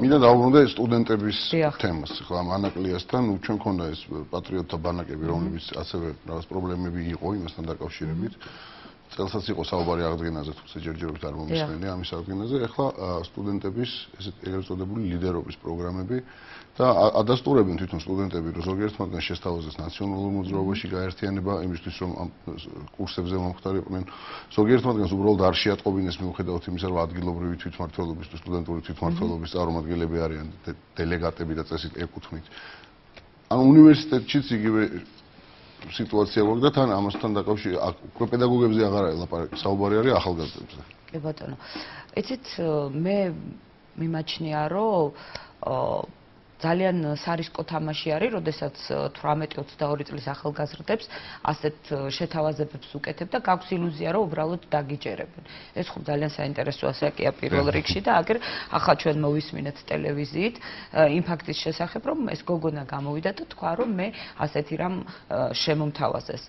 მინდა დავუბრუნდე სტუდენტების თემას. ხო, ამ ანაკლიასთან ჩვენ ქონდა ეს პატრიოტთა ბანაკები, რომლებიც ასევე რაღაც პრობლემები იყო იმასთან დაკავშირებით. წელსაც იყო საუბარი აღდგენაზე, თუმცა ჯერჯერობით არ მომისმენია ამის აღდგენაზე. ეხლა სტუდენტების ესეთ ეგრეთ წოდებული ლიდერობის პროგრამები და ადასტურებენ თვითონ სტუდენტები, რომ ზოგიერთ მათგან შესთავაზეს ნაციონალურ მოძრაობაში გაერთიანება იმისთვის, რომ ამ კურსებზე მომხდარიყვნენ. ზოგიერთ მათგანს უბრალოდ არ შეატყობინეს მიუხედავად იმისა, რომ ადგილობრივი თვითმმართველობის თუ სტუდენტური თვითმმართველობის წარმომადგენლები არიან დელეგატები და წესით ეკუთვნით. ან უნივერსიტეტშიც იგივე სიტუაცია გვაქვს და თან ამასთან დაკავშირებით პედაგოგებზე აღარ არის ლაპარაკი, საუბარი არის ახალგაზრდებზე. კი ბატონო. ეცით მე მიმაჩნია, რომ ძალიან სარისკო თამაში არის, როდესაც 18-22 წლის ახალგაზრდებს ასეთ შეთავაზებებს უკეთებ და გაქვს ილუზია, რომ უბრალოდ დაგიჯერებენ. ეს ხო ძალიან საინტერესო ასაკია პირველ რიგში და აგერ ახლა ჩვენ მოვისმინეთ ტელევიზიით იმ ფაქტის შესახებ, რომ ეს გოგონა გამოვიდა და თქვა, რომ მე ასეთი რამ შემომთავაზეს.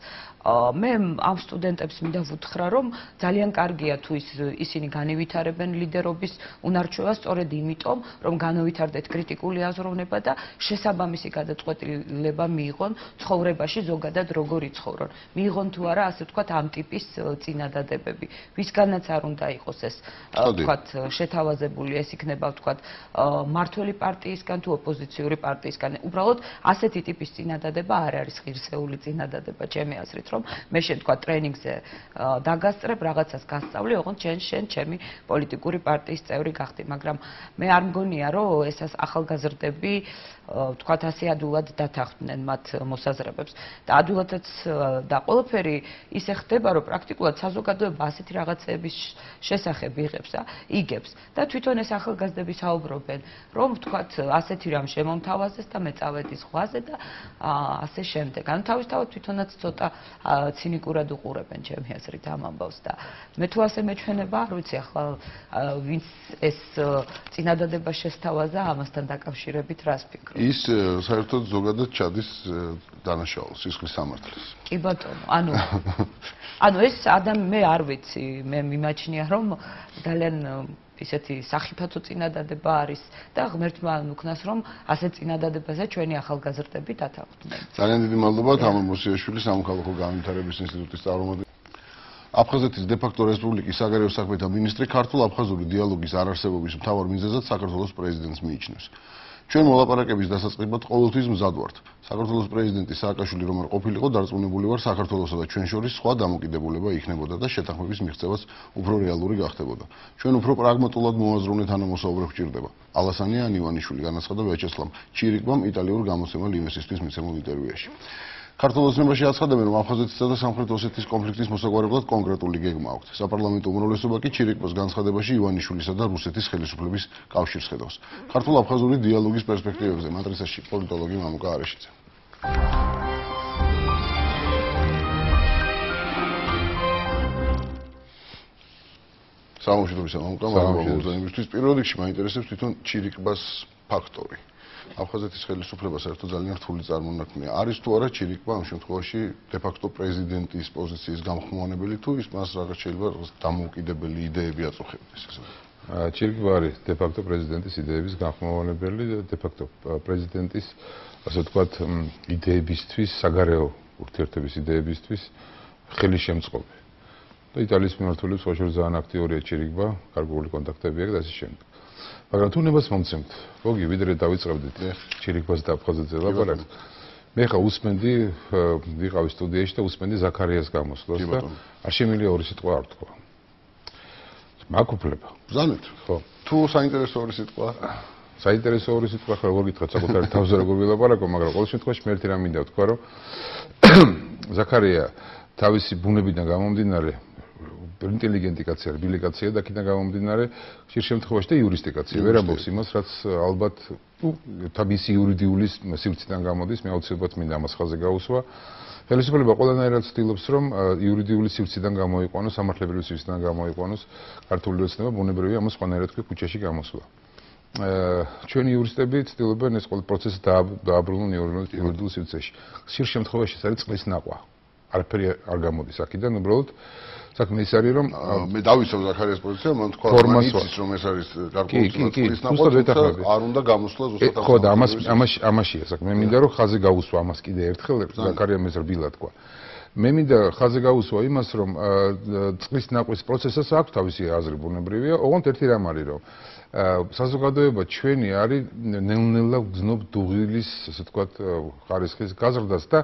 მე ამ სტუდენტებს მინდა ვუთხრა, რომ ძალიან კარგია თუ ის ისინი განევითარებენ ლიდერობის უნარჩვევას, სწორედ იმიტომ, რომ განავითარდეთ კრიტიკული აზროვნება და შესაბამისი გადაწყვეტილება მიიღონ ცხოვრებაში ზოგადად როგორ იცხოვრონ. მიიღონ თუ არა, ასე ვთქვათ, ამ ტიპის წინადადებები. ვისგანაც არ უნდა იყოს ეს, ვთქვათ, შეთავაზებული, ეს იქნება, ვთქვათ, მართველი პარტიისგან თუ ოპოზიციური პარტიისგან. უბრალოდ ასეთი ტიპის წინადადება არ არის ღირსეული წინადადება, ჩემი აზრით, რომ მე შენ თქვა ტრენინგზე დაგასწრებ რაღაცას გასწავლი, ოღონდ შენ შენ ჩემი პოლიტიკური პარტიის წევრი გახდი, მაგრამ მე არ მგონია, რომ ესას ახალგაზრდები 因 ვთქვათ ასე ადულად დათანხმდნენ მათ მოსაზრებებს. და ადულადაც და ყველაფერი ისე ხდება რომ პრაქტიკულად საზოგადოება ასეთი რაღაცეების შესახებ იღებს და იგებს. და თვითონ ეს ახალგაზრდები საუბრობენ რომ ვთქვათ ასეთი რამ შემომთავაზეს და მე წავედი ზღვაზე და ასე შემდეგ. ან თავისთავად თვითონაც ცოტა ცინიკურად უყურებენ ჩემი აზრით ამ ამბავს და მე თუ ასე მეჩვენება არ ვიცი ახლა ვინც ეს წინადადება შესთავაზა ამასთან დაკავშირებით რას ფიქრობ ის საერთოდ ზოგადად ჩადის დანაშაულ სისხლის სამართლის. კი ბატონო, ანუ ანუ ეს ადამი მე არ ვიცი, მე მიმაჩნია რომ ძალიან ისეთი სახიფათო წინადადება არის და ღმერთმა უკნას რომ ასე წინადადებაზე ჩვენი ახალგაზრდები დათანხმდნენ. ძალიან დიდი მადლობა თამარ მოსიაშვილი სამოქალაქო განვითარების ინსტიტუტის წარმომადგენელი. აფხაზეთის დე-ფაქტო რესპუბლიკის საგარეო საქმეთა მინისტრი ქართულ აფხაზური დიალოგის არარსებობის მთავარ მიზეზად საქართველოს პრეზიდენტს მიიჩნევს. ჩვენ მოლაპარაკების დასაწყებად ყოველთვის მზად ვართ. საქართველოს პრეზიდენტი სააკაშვილი რომ არ ყოფილიყო, დარწმუნებული ვარ საქართველოსა და ჩვენ შორის სხვა დამოკიდებულება იქნებოდა და შეთანხმების მიღწევაც უფრო რეალური გახდებოდა. ჩვენ უფრო პრაგმატულად მოაზროვნე თანამოსაუბრე გვჭირდება. ალასანია ანივანიშვილი განაცხადა ვიაჩესლავ ჩირიკბამ იტალიურ გამოცემულ იმესისთვის მიცემულ ინტერვიუში. ქართულ ოცნებაში აცხადებენ, რომ აფხაზეთისა და სამხრეთ ოსეთის კონფლიქტის მოსაგვარებლად კონკრეტული გეგმა აქვთ. საპარლამენტო უმრავლესობა კი ჩირიკპოს განცხადებაში ივანიშვილისა და რუსეთის ხელისუფლების კავშირს ხედავს. ქართულ-აფხაზური დიალოგის პერსპექტივებზე მატრიცაში პოლიტოლოგი მამუკა არეშიძე. სამუშაოების მამუკა მამუკა პირველ რიგში მაინტერესებს თვითონ ჩირიკპას ფაქტორი. აფხაზეთის ხელისუფლება საერთოდ ძალიან რთული წარმონაქმნია. არის თუ არა ჩირიკვა ამ შემთხვევაში დე-ფაქტო პრეზიდენტის პოზიციის გამხმოვანებელი თუ ის მას რაღაც შეიძლება დამოუკიდებელი იდეები აწუხებდეს ესე. ჩირიკვა არის დე-ფაქტო პრეზიდენტის იდეების გამხმოვანებელი და დე-ფაქტო პრეზიდენტის ასე ვთქვათ იდეებისთვის, საგარეო ურთიერთობის იდეებისთვის ხელის შემწყობი. და იტალიის მიმართულებით სხვა შორის ძალიან აქტიურია ჩირიკვა, კარგული კონტაქტები აქვს და ასე შემდეგ. მაგრამ თუ ნებას მომცემთ, გოგი, ვიდრე დავიწყებდით ჩირიკბას და აფხაზეთზე ლაპარაკს. მე ხა უსმენდი, ვიყავი სტუდიაში და უსმენდი ზაქარიას გამოსვლას და არ შემიძლია ორი სიტყვა არ თქვა. მაკუფლება. ბზანეთ. ხო. თუ საინტერესო ორი სიტყვა საინტერესო ორი სიტყვა ხარ როგორ გითხრათ საკუთარი თავზე როგორ ვილაპარაკო, მაგრამ ყოველ შემთხვევაში მე ერთი რამ მინდა ვთქვა, რომ ზაქარია თავისი ბუნებიდან გამომდინარე ინტელიგენტი კაცია, რბილი კაცია და კიდე გამომდინარე, ხშირ შემთხვევაში და იურისტი კაცია. ვერ ამბობს იმას, რაც ალბათ თუ თავისი იურიდიული სივრციდან გამოდის, მე აუცილებლად მინდა ამას ხაზე გაუსვა. ხელისუფლება ყველანაირად ცდილობს, რომ იურიდიული სივრციდან გამოიყვანოს, სამართლებრივი სივრციდან გამოიყვანოს ქართული ოცნება, ბუნებრივია ამას ყველანაირად ქუჩაში გამოსვლა. აა ჩვენი იურისტები ცდილობენ ეს ყოველ პროცესი დააბრუნონ იურიდიულ სივრცეში. ხშირ შემთხვევაში ეს არის წყლის ნაყვა. არაფერი არ გამოდის აქედან, უბრალოდ საქმე ის არის რომ მე დავიცავ ზაქარიას პოზიცია მან თქვა რომ იცის რომ ეს არის გარკვეულწილად ნაყოფი არ უნდა გამოსვლა ზუსტად ხო და ამას ამაში ამაშია საქმე. მე მინდა რომ ხაზე გავუსვა ამას კიდე ერთხელ ზაქარია მე ზრბილად თქვა. მე მინდა ხაზე გავუსვა იმას რომ წყლის ნაყვის პროცესას აქვს თავისი აზრი ბუნებრივია. ოღონდ ერთი რამ არის რომ საზოგადოება ჩვენი არის ნელ-ნელა გზნობ დუღილის ასე ვთქვათ ხარისხის გაზრდას და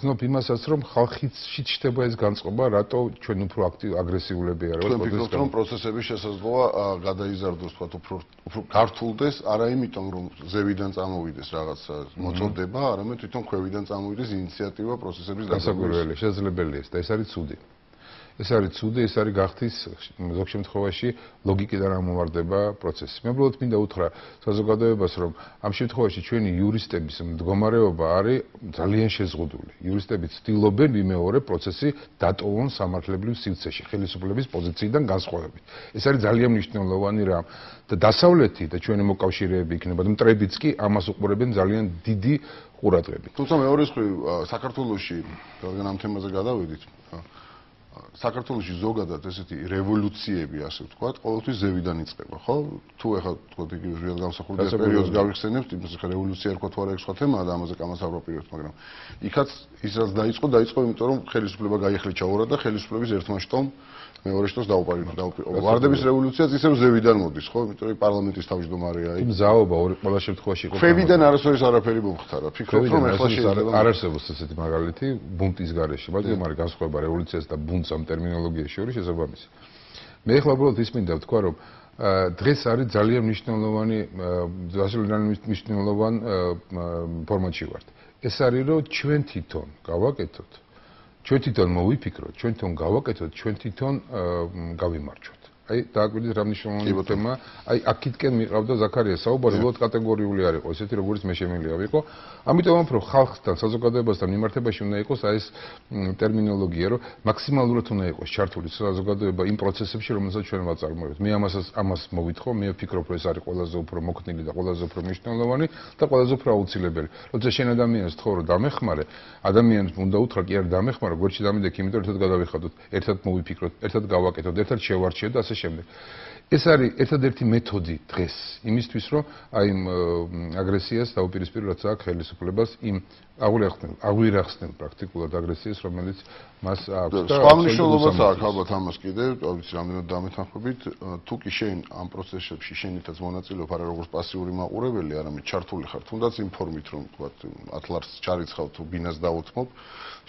გზნობ იმასაც რომ ხალხში ჩდება ეს განწყობა რატო ჩვენ უფრო აქტივ აგრესიულები არ ვართ პროცესში რომ პროცესების შესაძლოა გადაიზარდოს ვთქვათ უფრო უფრო გართულდეს არა იმიტომ რომ ზევიდან წამოვიდეს რაღაც მოწოდება არამედ თვითონ ქვევიდან წამოვიდეს ინიციატივა პროცესების დასაკვირველი შესაძლებელია და ეს არის ცუდი ეს არის ცუდი, ეს არის გახთის ზოგ შემთხვევაში ლოგიკიდან ამომარდება პროცესი. მე უბრალოდ მინდა უთხრა საზოგადოებას, რომ ამ შემთხვევაში ჩვენი იურისტების მდგომარეობა არის ძალიან შეზღუდული. იურისტები ცდილობენ ვიმეორე პროცესი დატოვონ სამართლებრივ სივრცეში, ხელისუფლების პოზიციიდან განსხვავებით. ეს არის ძალიან მნიშვნელოვანი რამ და დასავლეთი და ჩვენი მოკავშირეები იქნება და მტრებიც კი ამას უყურებენ ძალიან დიდი ყურადღებით. თუმცა მეორე მხრივ საქართველოსში რადგან ამ თემაზე გადავედით საქართველოსი ზოგადად ესეთი რევოლუციები ასე ვთქვათ, ყოველთვის ზევიდან იწყება, ხო? თუ ეხლა ვთქვათ იგი რეალ გამოსახულების პერიოდს გავიხსენებთ, იმას ხა რევოლუცია რქვა თუ არა ეგ სხვა თემაა და ამაზე კამას ავროპირებთ, მაგრამ იქაც ის რაც დაიწყო, დაიწყო იმიტომ რომ ხელისუფლება გაიხლიჩა ორად და ხელისუფლების ერთმა შტომ მეორე შტოს დაუპარიო დაუპირო. ვარდების რევოლუციაც ისევ ზევიდან მოდის, ხო? იმიტომ რომ პარლამენტის თავმჯდომარეა იქ. მზაობა ორი ყველა შემთხვევაში იყო. ქვევიდან არასოდეს არაფერი მომხდარა. ფიქრობ რომ ეხლა შეიძლება არ არსებობს ესეთი მაგალითი ბუნტის garaში, მაგრამ არის განსხვავება რევოლუციას და ბუნტს ამ ტერმინოლოგიაში შორის შესაბამისი. მე ეხლა უბრალოდ ის მინდა ვთქვა რომ დღეს არის ძალიან მნიშვნელოვანი ძალიან მნიშვნელოვან ფორმატში ვართ. ეს არის რომ ჩვენ თვითონ გავაკეთოთ ჩვენ თვითონ მოვიფიქროთ, ჩვენ თვითონ გავაკეთოთ, ჩვენ თვითონ გავიმარჯვოთ. აი დააკვირდით რა მნიშვნელოვანი თემა. აი აქითკენ მიყავდა ზაქარია საუბარი უბრალოდ კატეგორიული არ იყო ესეთი როგორც მე შემიძლია ვიყო. ამიტომ უფრო ხალხთან საზოგადოებასთან მიმართებაში უნდა იყოს აი ეს ტერმინოლოგია რომ მაქსიმალურად უნდა იყოს ჩართული საზოგადოება იმ პროცესებში რომელსაც ჩვენ ვაწარმოებთ. მე ამას ამას მოვითხოვ მე ვფიქრობ რომ ეს არის ყველაზე უფრო მოქნილი და ყველაზე უფრო მნიშვნელოვანი და ყველაზე უფრო აუცილებელი. როცა შენ ადამიანს თხოვ რომ დამეხმარე ადამიანს უნდა უთხრა კი არ დამეხმარა გვერდში დამიდექ იმიტომ რომ ერთად გადავიხადოთ ერთად მოვიფიქროთ ერთად გავაკეთოთ ერთად შევარჩიოთ და ასე შემდეგ. ეს არის ერთადერთი მეთოდი დღეს იმისთვის, რომ აი აგრესიას დაუპირისპირო რაც აქვს ხელისუფლებას იმ აღვიახსნელ, აღვიახსნელ პრაქტიკულად აგრესიას, რომელიც მას აქვს და სხვა მნიშვნელობაც აქვს ალბათ ამას კიდე, ვიცი რამდენად დამეთანხმებით, თუ კი შენ ამ პროცესებში შენითაც მონაწილეობ არა როგორც პასიური მაყურებელი, არამედ ჩართული ხარ, თუნდაც იმ ფორმით, რომ თქვა ათლარს ჩარიცხავ თუ ბინას დაუთმობ,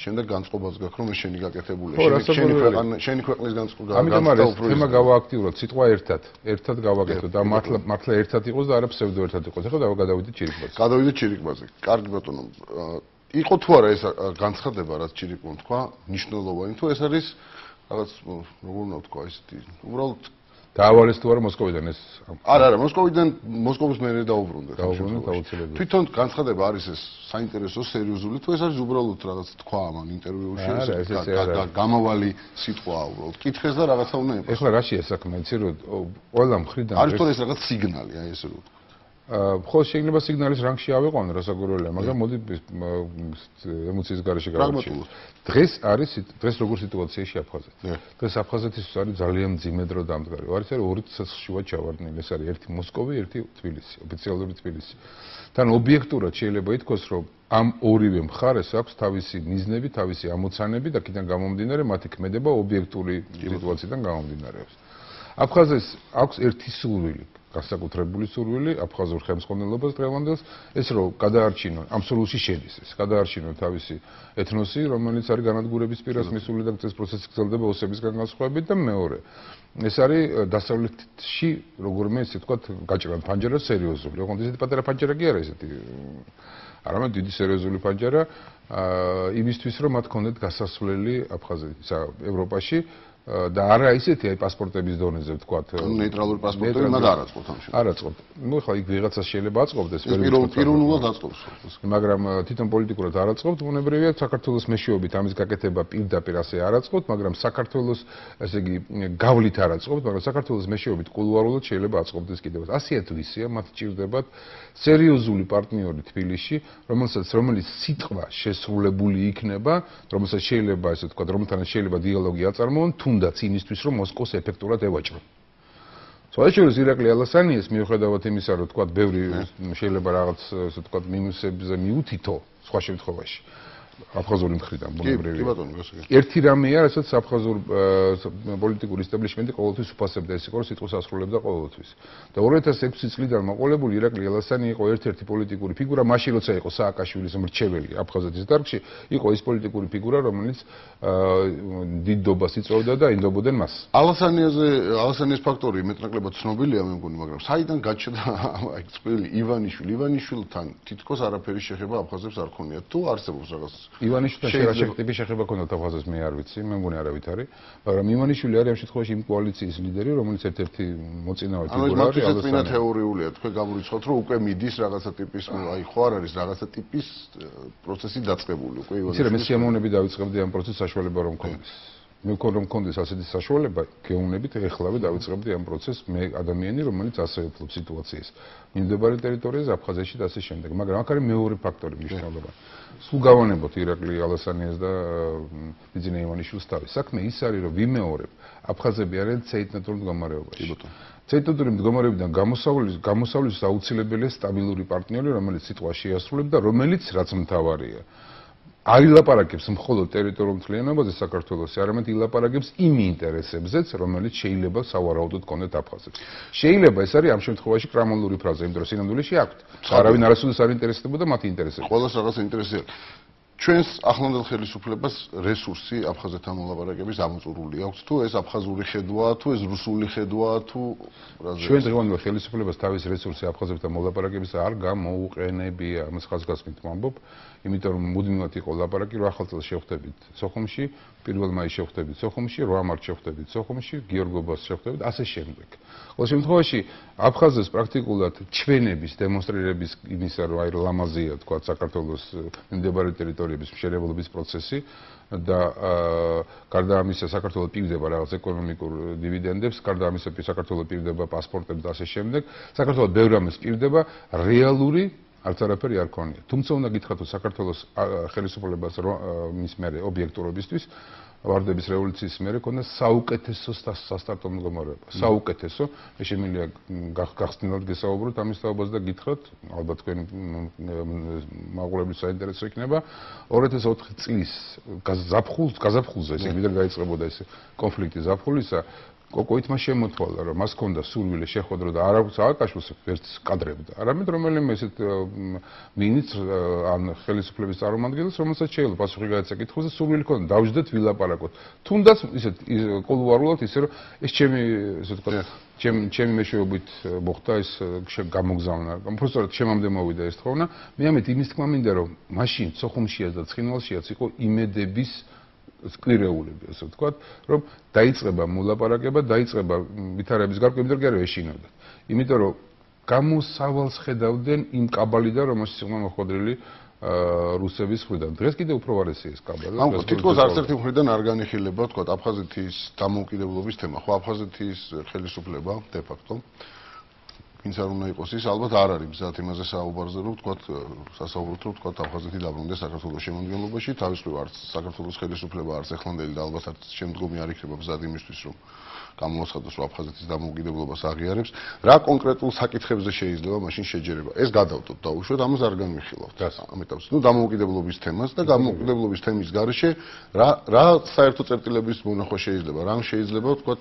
შემდეგ განწყობაც გაქვს, რომ შენი გაკეთებული, შენი ქვეყანა, შენი ქვეყნის განწყობა. ამიტომ არის თემა გავააქტიუროთ, სიტყვა ერთად, ერთად გავაკეთოთ და მართლა მართლა ერთად იყოს და არა ფსევდო ერთად იყოს. ახლა დავაგადავიდეთ ჩირიკბაზე. გადავიდეთ ჩირიკბაზე. კარგი ბატონო, იყო თუ არა ეს განცხადება რაც ჩირიკმონ თქვა ნიშნულოვანი თუ ეს არის რაღაც როგორ უნდა ვთქვა ესეთი უბრალოდ დაავალეს თუ არა მოსკოვიდან ეს არა არა მოსკოვიდან მოსკოვის მერე დაუბრუნდა დაუბრუნდა თვითონ განცხადება არის ეს საინტერესო სერიოზული თუ ეს არის უბრალოდ რაღაც თქვა ამან ინტერვიუში ეს გამავალი სიტყვა უბრალოდ. კითხეს და რაღაცა უნდა იყოს ეხლა რაშია საქმე იცი რომ ყველა მხრიდან არის თუ ეს რაღაც სიგნალი აი ესე რომ ხო შეიძლება სიგნალის რანგში ავიყვანო რასაკვირველია, მაგრამ მოდი ემოციის გარეშე გავარჩიო. დღეს არის დღეს როგორ სიტუაციაში აფხაზეთი? დღეს აფხაზეთის არის ძალიან ძიმე დრო დამდგარი. არის არის ორი ცეცხლშუა ჩავარდნილი, ეს არის ერთი მოსკოვი, ერთი თბილისი, ოფიციალური თბილისი. თან ობიექტურად შეიძლება ითქვას, რომ ამ ორივე მხარეს აქვს თავისი მიზნები, თავისი ამოცანები და კიდენ გამომდინარე მათი ქმედება ობიექტური სიტუაციიდან გამომდინარეობს. აფხაზეს აქვს ერთი სურვილი, გასაკუთრებული სურვილი აფხაზურ ხელმძღვანელობას დღევანდელს ეს რომ გადაარჩინონ ამ სურვილში შედის ეს გადაარჩინონ თავისი ეთნოსი რომელიც არის განადგურების პირას მისული და ეს პროცესი გრძელდება ოსებისგან განსხვავებით და მეორე ეს არის დასავლეთში როგორმე ისე თქვა გაჭრან ფანჯარა სერიოზული. ოღონდ ისეთი პატარა ფანჯარა კი არა ისეთი არამედ დიდი სერიოზული ფანჯარა იმისთვის რომ მათ ქონდეთ გასასვლელი აფხაზეთისა ევროპაში და არა ისეთი აი პასპორტების დონეზე ვთქვათ ნეიტრალური პასპორტები მათ არ აწყობთ ამ შემთხვევაში არ აწყობთ. ნუ ხო იქ ვიღაცას შეიძლება აწყობდეს პიროვნულად აწყობს მაგრამ თვითონ პოლიტიკურად არ აწყობთ უნებრივია საქართველოს მეშვეობით ამის გაკეთება პირდაპირ ასე არ აწყობთ მაგრამ საქართველოს ესე იგი გავლით არ აწყობთ მაგრამ საქართველოს მეშვეობით კულუარულად შეიძლება აწყობდეს კიდევ ასეა თუ ისეა მათ ჭირდებათ სერიოზული პარტნიორი თბილისში რომელსაც რომელიც სიტყვა შესრულებული იქნება რომელსაც შეიძლება ესე ვთქვათ რომელთანაც შეიძლება დიალოგი აწარმოონ თუ თუნდაც იმისთვის რომ მოსკოვს ეფექტურად ევაჭრო. სწორედ ირაკლი ალასანიეს მიუხედავად იმისა რომ თქვა ბევრი შეიძლება რაღაც ასე თქვა მინუსებზე მიუთითო სხვა შემთხვევაში აფხაზური მხრიდან ბუნებრივია. კი ბატონო, გასაგებია. ერთი რამეა, რასაც აფხაზურ პოლიტიკური სტაბილიშმენტი ყოველთვის უფასებდა ეს იყო, სიტყვის ასრულებდა ყოველთვის. და 2006 წლიდან მოყოლებული ირაკლი ალასანი იყო ერთ-ერთი პოლიტიკური ფიგურა, მაშინ როცა იყო სააკაშვილის მრჩეველი აფხაზეთის დარგში, იყო ის პოლიტიკური ფიგურა, რომელიც დიდობას იწვევდა და ინდობოდნენ მას. ალასანიაზე, ალასანიეს ფაქტორი მეტნაკლებად ცნობილია, მე მგონი, მაგრამ საიდან გაჩნდა აი წყვილი ივანიშვილი, ივანიშვილთან თითქოს არაფერი შეხება აფხაზებს არ ქონია. თუ არსებობს რაღაც ივანიშვილთან შეიძლება ტიპის შეხება ქონდათ აფხაზებს მე არ ვიცი მე მგონი არავით არის მაგრამ ივანიშვილი არის ამ შემთხვევაში იმ კოალიციის ლიდერი რომელიც ერთ-ერთი მოწინავე ფიგურაა ანუ ეს წინა თეორიულია თქვენ გამორიცხოთ რომ უკვე მიდის რაღაცა ტიპის აი ხო არ არის რაღაცა ტიპის პროცესი დაწყებული უკვე ივანიშვილი ისე რომ მე სიამოვნები დავიწყებდი ამ პროცესს საშუალება რომ მქონდეს მე მქონდა მქონდეს ასეთი საშუალება გეუნებით ეხლავე დავიწყებდი ამ პროცესს მე ადამიანი რომელიც ასე ეფლობს სიტუაციას მიმდებარე ტერიტორიაზე აფხაზეთში და ასე შემდეგ მაგრამ აქ არის მეორე ფაქტორი მნიშვნელობა სულ გავანებოთ ირაკლი ალასანიას და ბიძინა ივანიშვილს თავი. საქმე ის არის, რომ ვიმეორებ, აფხაზები არიან ცეიტნატურ მდგომარეობაში. ცეიტნატური მდგომარეობიდან გამოსავლის გამოსავლის აუცილებელია სტაბილური პარტნიორი, რომელიც სიტყვას შეასრულებს და რომელიც რაც მთავარია, არ ილაპარაკებს მხოლოდ ტერიტორიულ მთლიანობაზე საქართველოს, არამედ ილაპარაკებს იმ ინტერესებზეც, რომელიც შეიძლება სავარაუდოდ კონდეთ აფხაზებს. შეიძლება ეს არის ამ შემთხვევაში კრამოლური ფრაზა, იმიტომ რომ სინამდვილეში აქვთ. არავინ არასოდეს არ ინტერესდებოდა მათი ინტერესები. ყოველს რაღაც ინტერესია. ჩვენს ახლანდელ ხელისუფლებას რესურსი აფხაზეთთან მოლაპარაკების ამოწურული აქვს თუ ეს აფხაზური ხედვაა თუ ეს რუსული ხედვაა თუ რაზე ჩვენ დღევანდელ ხელისუფლებას თავის რესურსი აფხაზეთთან მოლაპარაკების არ გამოუყენებია ამას ხაზგასმით ვამბობ იმიტომ რომ მუდმივად იყო ლაპარაკი რომ ახალ წელს შევხვდებით სოხუმში 1 მაისს შევხვდებით სოხუმში 8 მარტს შევხვდებით სოხუმში გიორგობას შევხვდებით ასე შემდეგ ყოველ შემთხვევაში აფხაზებს პრაქტიკულად ჩვენების დემონსტრირების იმისა რომ აი ლამაზია თქვა საქართველოს მიმდებარე ტერიტორიების მშენებლობის პროცესი და გარდა ამისა საქართველოს პირდება რაღაც ეკონომიკურ დივიდენდებს, გარდა ამისა საქართველოს პირდება პასპორტებს და ასე შემდეგ. საქართველოს ბევრ ამას პირდება რეალური არც არაფერი არ ქონია. თუმცა უნდა გითხრათ, რომ საქართველოს ხელისუფლებას მის მერე ობიექტურობისთვის ვარდების რევოლუციის მერე ქონდა საუკეთესო სასტარტო მდგომარეობა. საუკეთესო. მე შემიძლია გახსნილად გესაუბროთ ამის თაობაზე და გითხრათ, ალბათ თქვენი მაღლობის საინტერესო იქნება 2004 წლის გაზაფხულს, გაზაფხულზე, ესე ვიდრე გაიწყებოდა ეს კონფლიქტი ზაფხულისა, კოკოითმა შემოთვალა რომ მას ჰქონდა სურვილი შეხვედრო და არ აქვს ააკაშოს ერთ კადრებდა. არამედ რომელიმე ესეთ მინიც ან ხელისუფლების წარმომადგენელს რომელსაც შეიძლება პასუხი გაეცა კითხვაზე სურვილი ჰქონდა დავждდეთ ვილაპარაკოთ. თუნდაც ისეთ კულუარულად ისე რომ ეს ჩემი ესე ვთქვათ ჩემ ჩემი მეშვეობით მოხდა ეს გამოგზავნა. პროფესორად შემამდე მოვიდა ეს თხოვნა. მე ამით იმის თქმა მინდა რომ მაშინ სოხუმშიაც და ცხინვალშიაც იყო იმედების სკლირეულები, ასე ვთქვათ, რომ დაიწყება მოლაპარაკება, დაიწყება ვითარების გარკვევები და კი არა ეშინოდა. იმიტომ რომ გამოსავალს ხედავდნენ იმ კაბალიდან, რომელშიც იყო მოხვედრილი აა რუსების მხრიდან. დღეს კიდე უფრო ვარესი ეს კაბალა. ანუ თითქოს არც ერთი მხრიდან არ განიხილება, თქვა აფხაზეთის დამოუკიდებლობის თემა. ხო აფხაზეთის ხელისუფლება დე ფაქტო ვინც არ უნდა იყოს ის ალბათ არ არის. მზად იმაზე საუბარზე რომ ვთქვა სასაუბროთ რომ ვთქვა აფხაზეთი დაბრუნდეს საქართველოს შემოგებლობაში თავისუფლება არც საქართველოს ხელისუფლება არც ეხლანდელი და ალბათ არც შემდგომი არ იქნება მზად იმისთვის რომ გამოაცხადოს რომ აფხაზეთის დამოუკიდებლობას აღიარებს. რა კონკრეტულ საკითხებზე შეიძლება მაშინ შეჯერება? ეს გადავდოთ და უშუალოდ ამას არ განვიხილავთ. ამიტომ ნუ დამოუკიდებლობის თემას და დამოუკიდებლობის თემის გარეშე რა რა საერთო წერტილების მონახვა შეიძლება? რა შეიძლება ვთქვა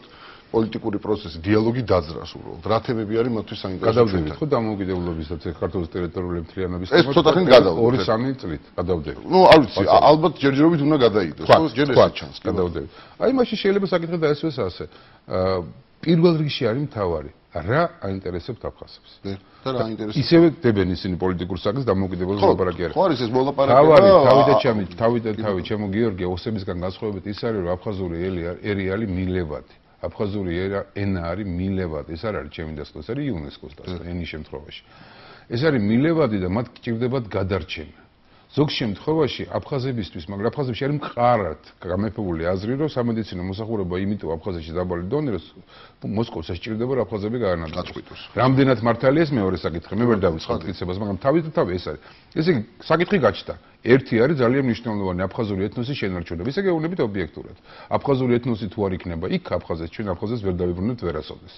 პოლიტიკური პროცესი, დიალოგი დაძრას უბრალოდ. რა თემები არის მათთვის საინტერესო? გადავდებით ხო დამოუკიდებლობის და საქართველოს ტერიტორიული მთლიანობის ეს ცოტა ხანი გადავდებით. 2-3 წლით გადავდებით. ნუ არ ვიცი, ალბათ ჯერჯერობით უნდა გადაიდოს, ხო? ჯერ ეს ჩანს, გადავდებით. აი მაშინ შეიძლება საკითხი დაესვეს ასე. პირველ რიგში არის მთავარი. რა აინტერესებთ აფხაზებს? და რა აინტერესებს? ისევე დებენ ისინი პოლიტიკურ საკითხს დამოუკიდებლობის ლაპარაკი არის. ხო არის ეს მოლაპარაკება? თავი, თავი და ჩემი, თავი და თავი, ჩემო გიორგი, ოსებისგან გასხოვებით ის არის, რომ აფხაზური ერიალი მილევადი. აფხაზური ენა არის მილევადი, ეს არ არის ჩემი დასკვნა, ეს არის იუნესკოს დასკვნა ენის შემთხვევაში. ეს არის მილევადი და მათ გჭირდებათ გადარჩენა. ზოგ შემთხვევაში აფხაზებისთვის, მაგრამ აფხაზებში არის მყარად გამეფებული აზრი, რომ სამედიცინო მოსახურება იმიტომ აფხაზეთში დაბალი დონე, რომ მოსკოვს შეჭirdება რა აფხაზები გაანადგუროს. რამდენად მართალია ეს მეორე საკითხი, მე ვერ დავიწყებ კითხვას, მაგრამ თავით და თავი ეს არის. ესე იგი, საკითხი გაჩნდა. ერთი არის ძალიან მნიშვნელოვანი აფხაზური ეთნოსის შენარჩუნება. ისე გეუბნებით ობიექტურად. აფხაზური ეთნოსი თუ არ იქნება, იქ აფხაზეთს ჩვენ აფხაზეთს ვერ დავიბრუნებთ ვერასოდეს.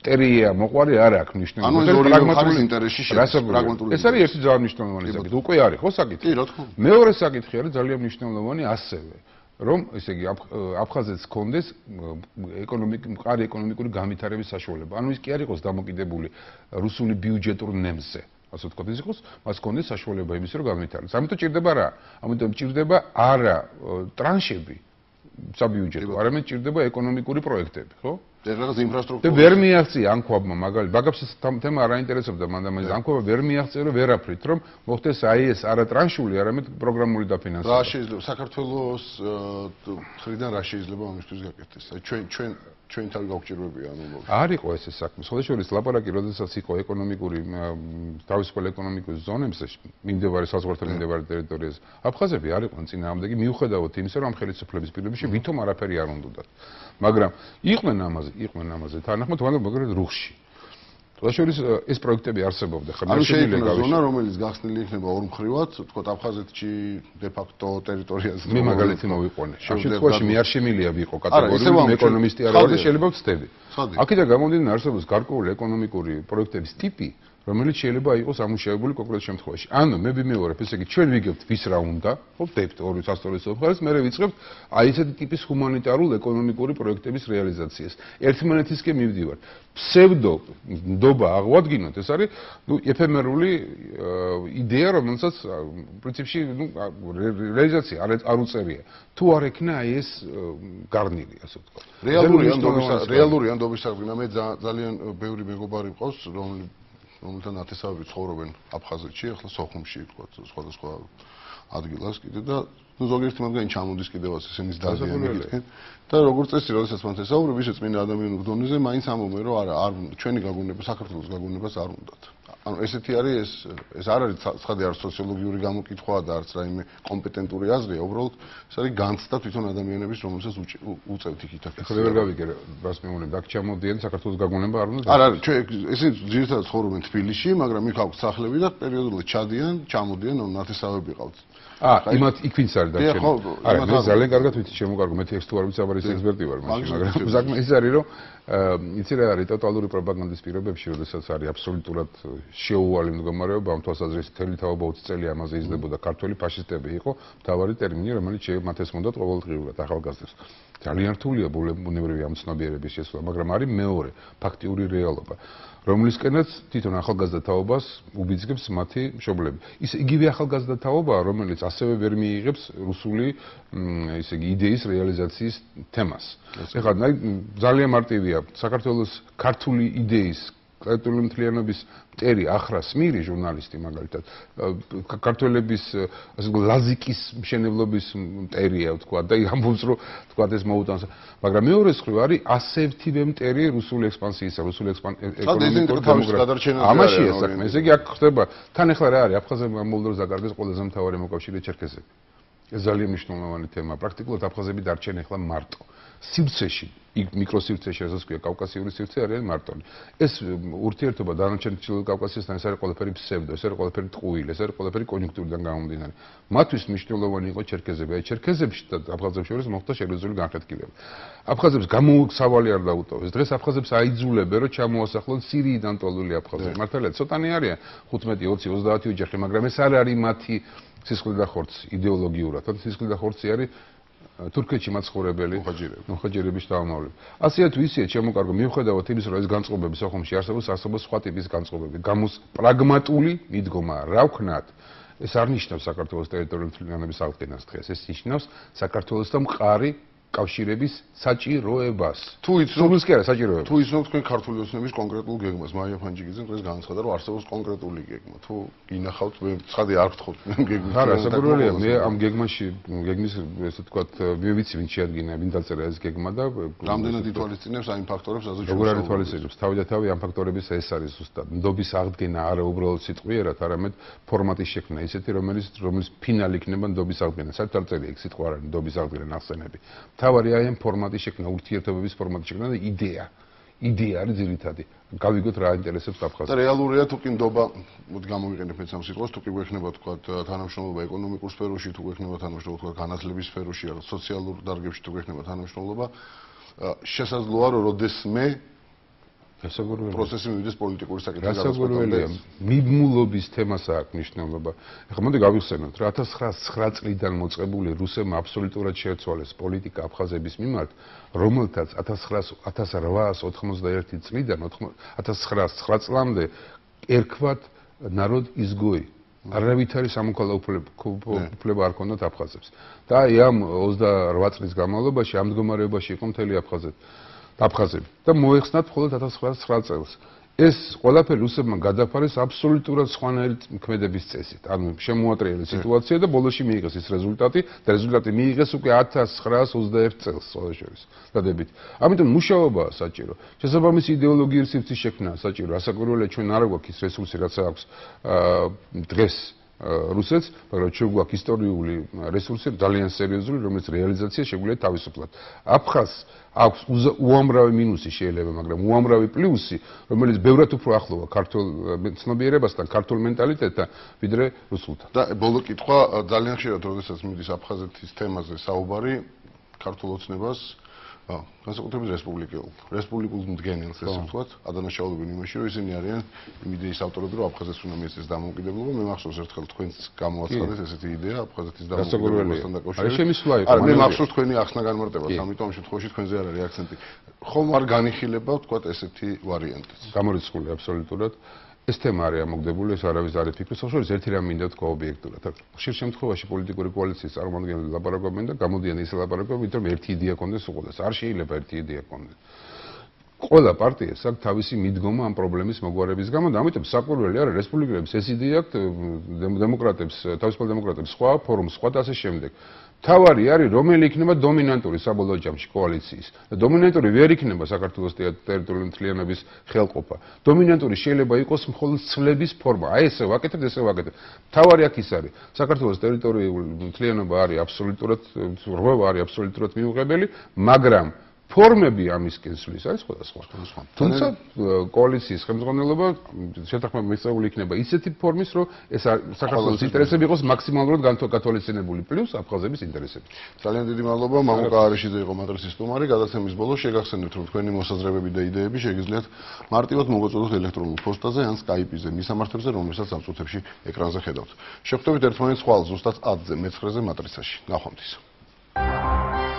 ტერია მოყვარი არ აქვს მნიშვნელობა. ანუ ეს პრაგმატული ინტერესი პრაგმატული. ეს არის ერთი ძალიან მნიშვნელოვანი საკითხი. უკვე არის ხო საკითხი? კი, რა თქმა უნდა. მეორე საკითხი არის ძალიან მნიშვნელოვანი ასევე. რომ ესე იგი აფხაზეთს კონდეს ეკონომიკ მყარი ეკონომიკური განვითარების საშუალება. ანუ ის კი არ იყოს დამოკიდებული რუსული ბიუჯეტურ ნემზე. ასე ვთქვათ, ის იყოს, მას კონდეს საშუალება იმის, რომ განვითარდეს. ამიტომ ჭირდება რა? ამიტომ ჭირდება არა ტრანშები საბიუჯეტო, არამედ ჭირდება ეკონომიკური პროექტები, ხო? ეს რაღაც ინფრასტრუქტურა. და ვერ მიაღწია ანქვაბმა მაგალითად, ბაგაფს თემა არ აინტერესებდა მან და მაგ ანქვაბა ვერ მიაღწია რომ ვერაფრით, რომ მოხდეს აი ეს არა ტრანშული, არამედ პროგრამული დაფინანსება. რა შეიძლება საქართველოს ხრიდან რა შეიძლება ამისთვის გაკეთდეს? აი ჩვენ ჩვენ ჩვენ თავი გავგჭირვებია ანუ არ იყო ეს საქმე. შესაძლოა ლაპარაკი, როდესაც იყო ეკონომიკური თავისუფალ ეკონომიკურ ზონებზე, მიმდებარე საზღვართან მიმდებარე ტერიტორიაზე. აფხაზები არ იყვნენ წინააღმდეგი, მიუხედავად იმისა, რომ ხელისუფლების პირობებში ვითომ არაფერი არ უნდათ. მაგრამ იყვნენ ამაზე, იყვნენ ამაზე. თანახმად, მაგრამ რუხში. თვალშორის ეს პროექტები არსებობდა ხარ მე შეიძლება ზონა რომელიც გახსნილი იქნება ორ მხრივად თქო აფხაზეთში დე ფაქტო ტერიტორიაზე მე მაგალითი მოვიყვანე. შემთხვევაში მე არ შემილია ვიყო კატეგორიული ეკონომისტი არ ვარ და შეიძლება ვწდები აქედან გამომდინარე არსებობს გარკვეული ეკონომიკური პროექტების ტიპი რომელიც შეიძლება იყოს ამუშავებული კონკრეტულ შემთხვევაში. ანუ მე ვიმეორებ, ესე იგი ჩვენ ვიგებთ ვის რა უნდა, ხო, დებთ ორი სასწავლო მხარეს, მე ვიწყებთ აი ესეთი ტიპის ჰუმანიტარულ ეკონომიკური პროექტების რეალიზაციას. ერთმანეთისკენ მივდივართ. ფსევდო ნდობა აღვადგინოთ, ეს არის ნუ ეფემერული იდეა, რომელსაც პრინციპში ნუ რეალიზაცია არ არ უწერია. თუ არ ექნა აი ეს გარნირი, ასე ვთქვა. რეალური ანდობის რეალური ანდობის საქმე მე ძალიან ბევრი მეგობარი მყავს, რომლის რომელთან ათესავები ცხოვრობენ აფხაზეთში, ახლა სოხუმში, თქვა სხვადასხვა ადგილას კიდე და ну ზოგიერთი მათგანი ჩამოდის კიდევაც ესენის დაზიანება მეკითხენ და როგორც წესი როდესაც მან თესაუბრები ისე წმინდა ადამიანურ დონეზე მაინც ამომე რომ არა არ ჩვენი გაგონება საქართველოს გაგონებას არ უნდათ. ანუ ესეთი არის ეს ეს არ არის ცხადი არ სოციოლოგიური გამოკითხვა და არც რაიმე კომპეტენტური აზრია უბრალოდ ეს არის განცდა თვითონ ადამიანების რომელსაც უწევთ იქით აქ. ხო ვერ გავიგე რას მეუბნები აქ ჩამოდიან საქართველოს გაგონება არ უნდა. არა არა ჩვენ ესე ძირითადად ცხოვრობენ თბილისში მაგრამ იქ აქვს სახლები და პერიოდულად ჩადიან ჩამოდიან ნათესავები ყავთ აა იმათ იქ ვინც არის დარჩენილი არა მე ძალიან კარგად ვიცი შემოგარგო მე ტექსტ ვარ ვიცი აბარის ექსპერტი ვარ მაშინ მაგრამ ზაგმა ის არის რომ იცი რა არის ტოტალური პროპაგანდის პირობებში როდესაც არის აბსოლუტურად შეუვალი მდგომარეობა ამ თვალსაზრისით თელი თაობა 20 წელი ამაზე იზრდებოდა ქართველი ფაშისტები იყო თავარი ტერმინი რომელიც მათ ეს მონდათ ყოველდღიურად ახალგაზრდებს ძალიან რთულია ბუნებრივი ამ ცნობიერების შესვლა მაგრამ არის მეორე ფაქტიური რეალობა რომლისკენაც თვითონ ახალგაზრდა თაობას უბიძგებს მათი მშობლები. ის იგივე ახალგაზრდა თაობა, რომელიც ასევე ვერ მიიღებს რუსული, ისე იგი იდეის რეალიზაციის თემას. ეხლა ძალიან მარტივია საქართველოს ქართული იდეის კრეტული მთლიანობის მტერი ახრა სმირი ჟურნალისტი მაგალითად ქართველების ასე ლაზიკის მშენებლობის მტერია ვთქვათ და ამბობს რომ ვთქვათ ეს მოუტანს. მაგრამ მეორე მხრივ არის ასევთივე მტერი რუსული ექსპანსიისა რუსული ეკონომიკური დემოგრაფია ამაშია საქმე. ესე იგი აქ ხდება თან ახლა რა არის? აფხაზებმა მოლდორ ზაგარგეს ყველაზე მთავარი მოკავშირე ჩერქეზები. ეს ძალიან მნიშვნელოვანი თემაა პრაქტიკულად აფხაზები დარჩენ ახლა მარტო. სივრცეში ასე ვქვია კავკასიური სივრცე არის მარტონი. ეს ურთიერთობა დანარჩენ ჩრდილო კავკასიასთან ეს არის ყველაფერი ფსევდო ეს არის ყველაფერი ტყუილი ეს არის ყველაფერი კონjunktურიდან გამომდინარე. მათთვის მნიშვნელოვანი იყო ჩერქეზები. აი ჩერქეზებში და აფხაზებს შორის მოხდა შეგრძული განხეთქილება. აფხაზებს გამოუცავალი არ დაუტოვეს. დღეს აფხაზებს აიძულებენ რომ ჩამოასახლონ სირიიდან ტოლული აფხაზები. მართალია ცოტანი არიან. 15 20 30 ოჯახი მაგრამ ეს არ არის მათი სისხლი და ხორცი იდეოლოგიურად. თორე სისხლი და ხორცი არის თურქეთში მაცხოვრებელი მოხაჯირები მოხაჯირების დაავნავლები. ასე თუ ისე შემოკარგო მიუხედავად იმის რომ ეს განწყობები სოხუმში არსებობს, არსებობს სხვა ტიპის განწყობები. გამოს პრაგმატული მიდგომა, რა ვქნათ? ეს არ ნიშნავს საქართველოს ტერიტორიული თლიანობის აღდგენას დღეს, ეს ნიშნავს საქართველოს და მყარი კავშირების საჭიროებას. თუ იცნობთ კი არა საჭიროებას. თუ იცნობთ თქვენ ქართული ოცნების კონკრეტულ გეგმას, მაია ფანჯიგიძე დღეს განაცხადა, რომ არსებობს კონკრეტული გეგმა. თუ გინახავთ, მე ცხადი არ გთხოვთ გეგმის. არა, საკურველია, მე ამ გეგმაში, გეგმის ესე ვთქვათ, მე ვიცი ვინ შეადგინა, ვინ დაწერა ეს გეგმა და რამდენად ითვალისწინებს აი ფაქტორებს, რომ როგორ ითვალისწინებს? თავი და თავი ამ ფაქტორების ეს არის ზუსტად. ნდობის აღდგენა არა უბრალოდ სიტყვიერად, არამედ ფორმატის შექმნა, ისეთი რომელიც რომელიც ფინალი იქნება ნდობის აღდგენა. საერთოდ არ წერია იქ სიტყვა არა ნდობის აღდგენა ნახსენები. თავარი აი ამ ფორმატის შექმნა, ურთიერთობების ფორმატის შექმნა და იდეა. იდეა არის ძირითადი. გავიგოთ რა ინტერესებს აფხაზს. რეალურია თუ კი ნდობა, მოდი გამოვიყენებ მეც ამ სიტყვას, თუ კი გვექნება თქვა თანამშრომლობა ეკონომიკურ სფეროში, თუ გვექნება თანამშრომლობა თქვა განათლების სფეროში, ან სოციალურ დარგებში თუ გვექნება თანამშრომლობა, შესაძლოა რომ როდესმე გასაგურველია პროცესი მივიდეს პოლიტიკური საკითხი გასაგურველია მიბმულობის თემას აქვს მნიშვნელობა ეხლა მოდი გავიხსენოთ რა 1909 წლიდან მოწყებული რუსებმა აბსოლუტურად შეეცვალეს პოლიტიკა აფხაზების მიმართ რომელთაც 1891 წლიდან 1909 წლამდე ერქვათ народ изгой არავითარი სამოქალაქო უფლება არ ქონდათ აფხაზებს და აი ამ 28 წლის განმავლობაში ამ მდგომარეობაში იყო მთელი აფხაზეთი აფხაზები და მოეხსნათ მხოლოდ 1909 წელს. ეს ყველაფერი რუსებმა გადაფარეს აბსოლუტურად სხვანაირი ქმედების წესით. ანუ შემოატრიალეს სიტუაცია და ბოლოსში მიიღეს ის რეზულტატი და რეზულტატი მიიღეს უკვე 1921 წელს შორის. დადებით. ამიტომ მუშაობაა საჭირო. შესაბამისი იდეოლოგიური სივრცის შექმნა საჭირო. ასაკურველია ჩვენ არ გვაქვს ის რესურსი რაც აქვს დღეს რუსეთს, მაგრამ ჩვენ გვაქვს ისტორიული რესურსი ძალიან სერიოზული, რომელიც რეალიზაცია შეგვიძლია თავისუფლად. აფხაზს აქვს უამრავი მინუსი შეიძლება, მაგრამ უამრავი პლუსი, რომელიც ბევრად უფრო ახლოა ქართულ ცნობიერებასთან, ქართულ მენტალიტეტთან, ვიდრე რუსულთან. და ბოლო კითხვა ძალიან ხშირად, როდესაც მიდის აფხაზეთის თემაზე საუბარი, ქართულ ოცნებას ხო, განსაკუთრებით რესპუბლიკელ, რესპუბლიკულ მდგენელს ესე ვთქვათ, ადანაშაულებენ იმაში, რომ ისინი არიან იმ იდეის ავტორები, რომ აფხაზეთს უნდა მიეცეს დამოუკიდებლობა. მე მახსოვს ერთხელ თქვენს გამოაცხადეთ ესეთი იდეა აფხაზეთის დამოუკიდებლობასთან დაკავშირებით. არის შემისვლა იყო. არა, მე მახსოვს თქვენი ახსნა განმარტებას, ამიტომ ამ შემთხვევაში თქვენზე არ არის აქცენტი. ხომ არ განიხილება ვთქვათ ესეთი ვარიანტიც. გამორიცხული აბსოლუტურად. ეს თემა არის ამოგდებული, ეს არავის არ იფიქრებს, ხოლმე ერთი რამ მინდა თქვა ობიექტურად. ხშირ შემთხვევაში პოლიტიკური კოალიციის წარმომადგენლები ლაპარაკობენ და გამოდიან ისე ლაპარაკობენ, რომ ერთი იდეა კონდეს უყურდეს. არ შეიძლება ერთი იდეა კონდეს. ყველა პარტიას აქვს თავისი მიდგომა ამ პრობლემის მოგვარების გამო და ამიტომ საკვირველი არის რესპუბლიკელებს ეს იდეა აქვს დემოკრატებს, თავისუფალ დემოკრატებს სხვა ფორუმს, სხვა და ასე შემდეგ. თავარი არის რომელი იქნება დომინანტური საბოლოო ჯამში კოალიციის. და დომინანტური ვერ იქნება საქართველოს ტერიტორიული მთლიანობის ხელყოფა. დომინანტური შეიძლება იყოს მხოლოდ ცვლების ფორმა. აი ესე ვაკეთებ ესე ვაკეთებ თავარი აქ ის არის. საქართველოს ტერიტორიული მთლიანობა არის აბსოლუტურად რვა არის აბსოლუტურად მიუღებელი მაგრამ ფორმები ამისკენ სulis არის სხვადასხვა. თუმცა კოალიციის ხელმძღვანელობა შეთანხმება მიღწეული იქნება ისეთი ფორმის, რომ ეს საქართველოს ინტერესები იყოს მაქსიმალურად განთვალისწინებული პლუს აფხაზების ინტერესები. ძალიან დიდი მადლობა მამუკა არიშიძე იყო მატრიცის სტუმარი. გადაცემის ბოლოს შეგახსენებთ, რომ თქვენი მოსაზრებები და იდეები შეგიძლიათ მარტივად მოგაწოდოთ ელექტრონულ პოსტაზე ან Skype-ზე, მისამართებზე, რომელსაც ამ წუთებში ეკრანზე ხედავთ. შეხვდებით ერთმანეთს ხვალ ზუსტად 10-ზე, მე-9-ზე მატრიცაში. ნახვამდის.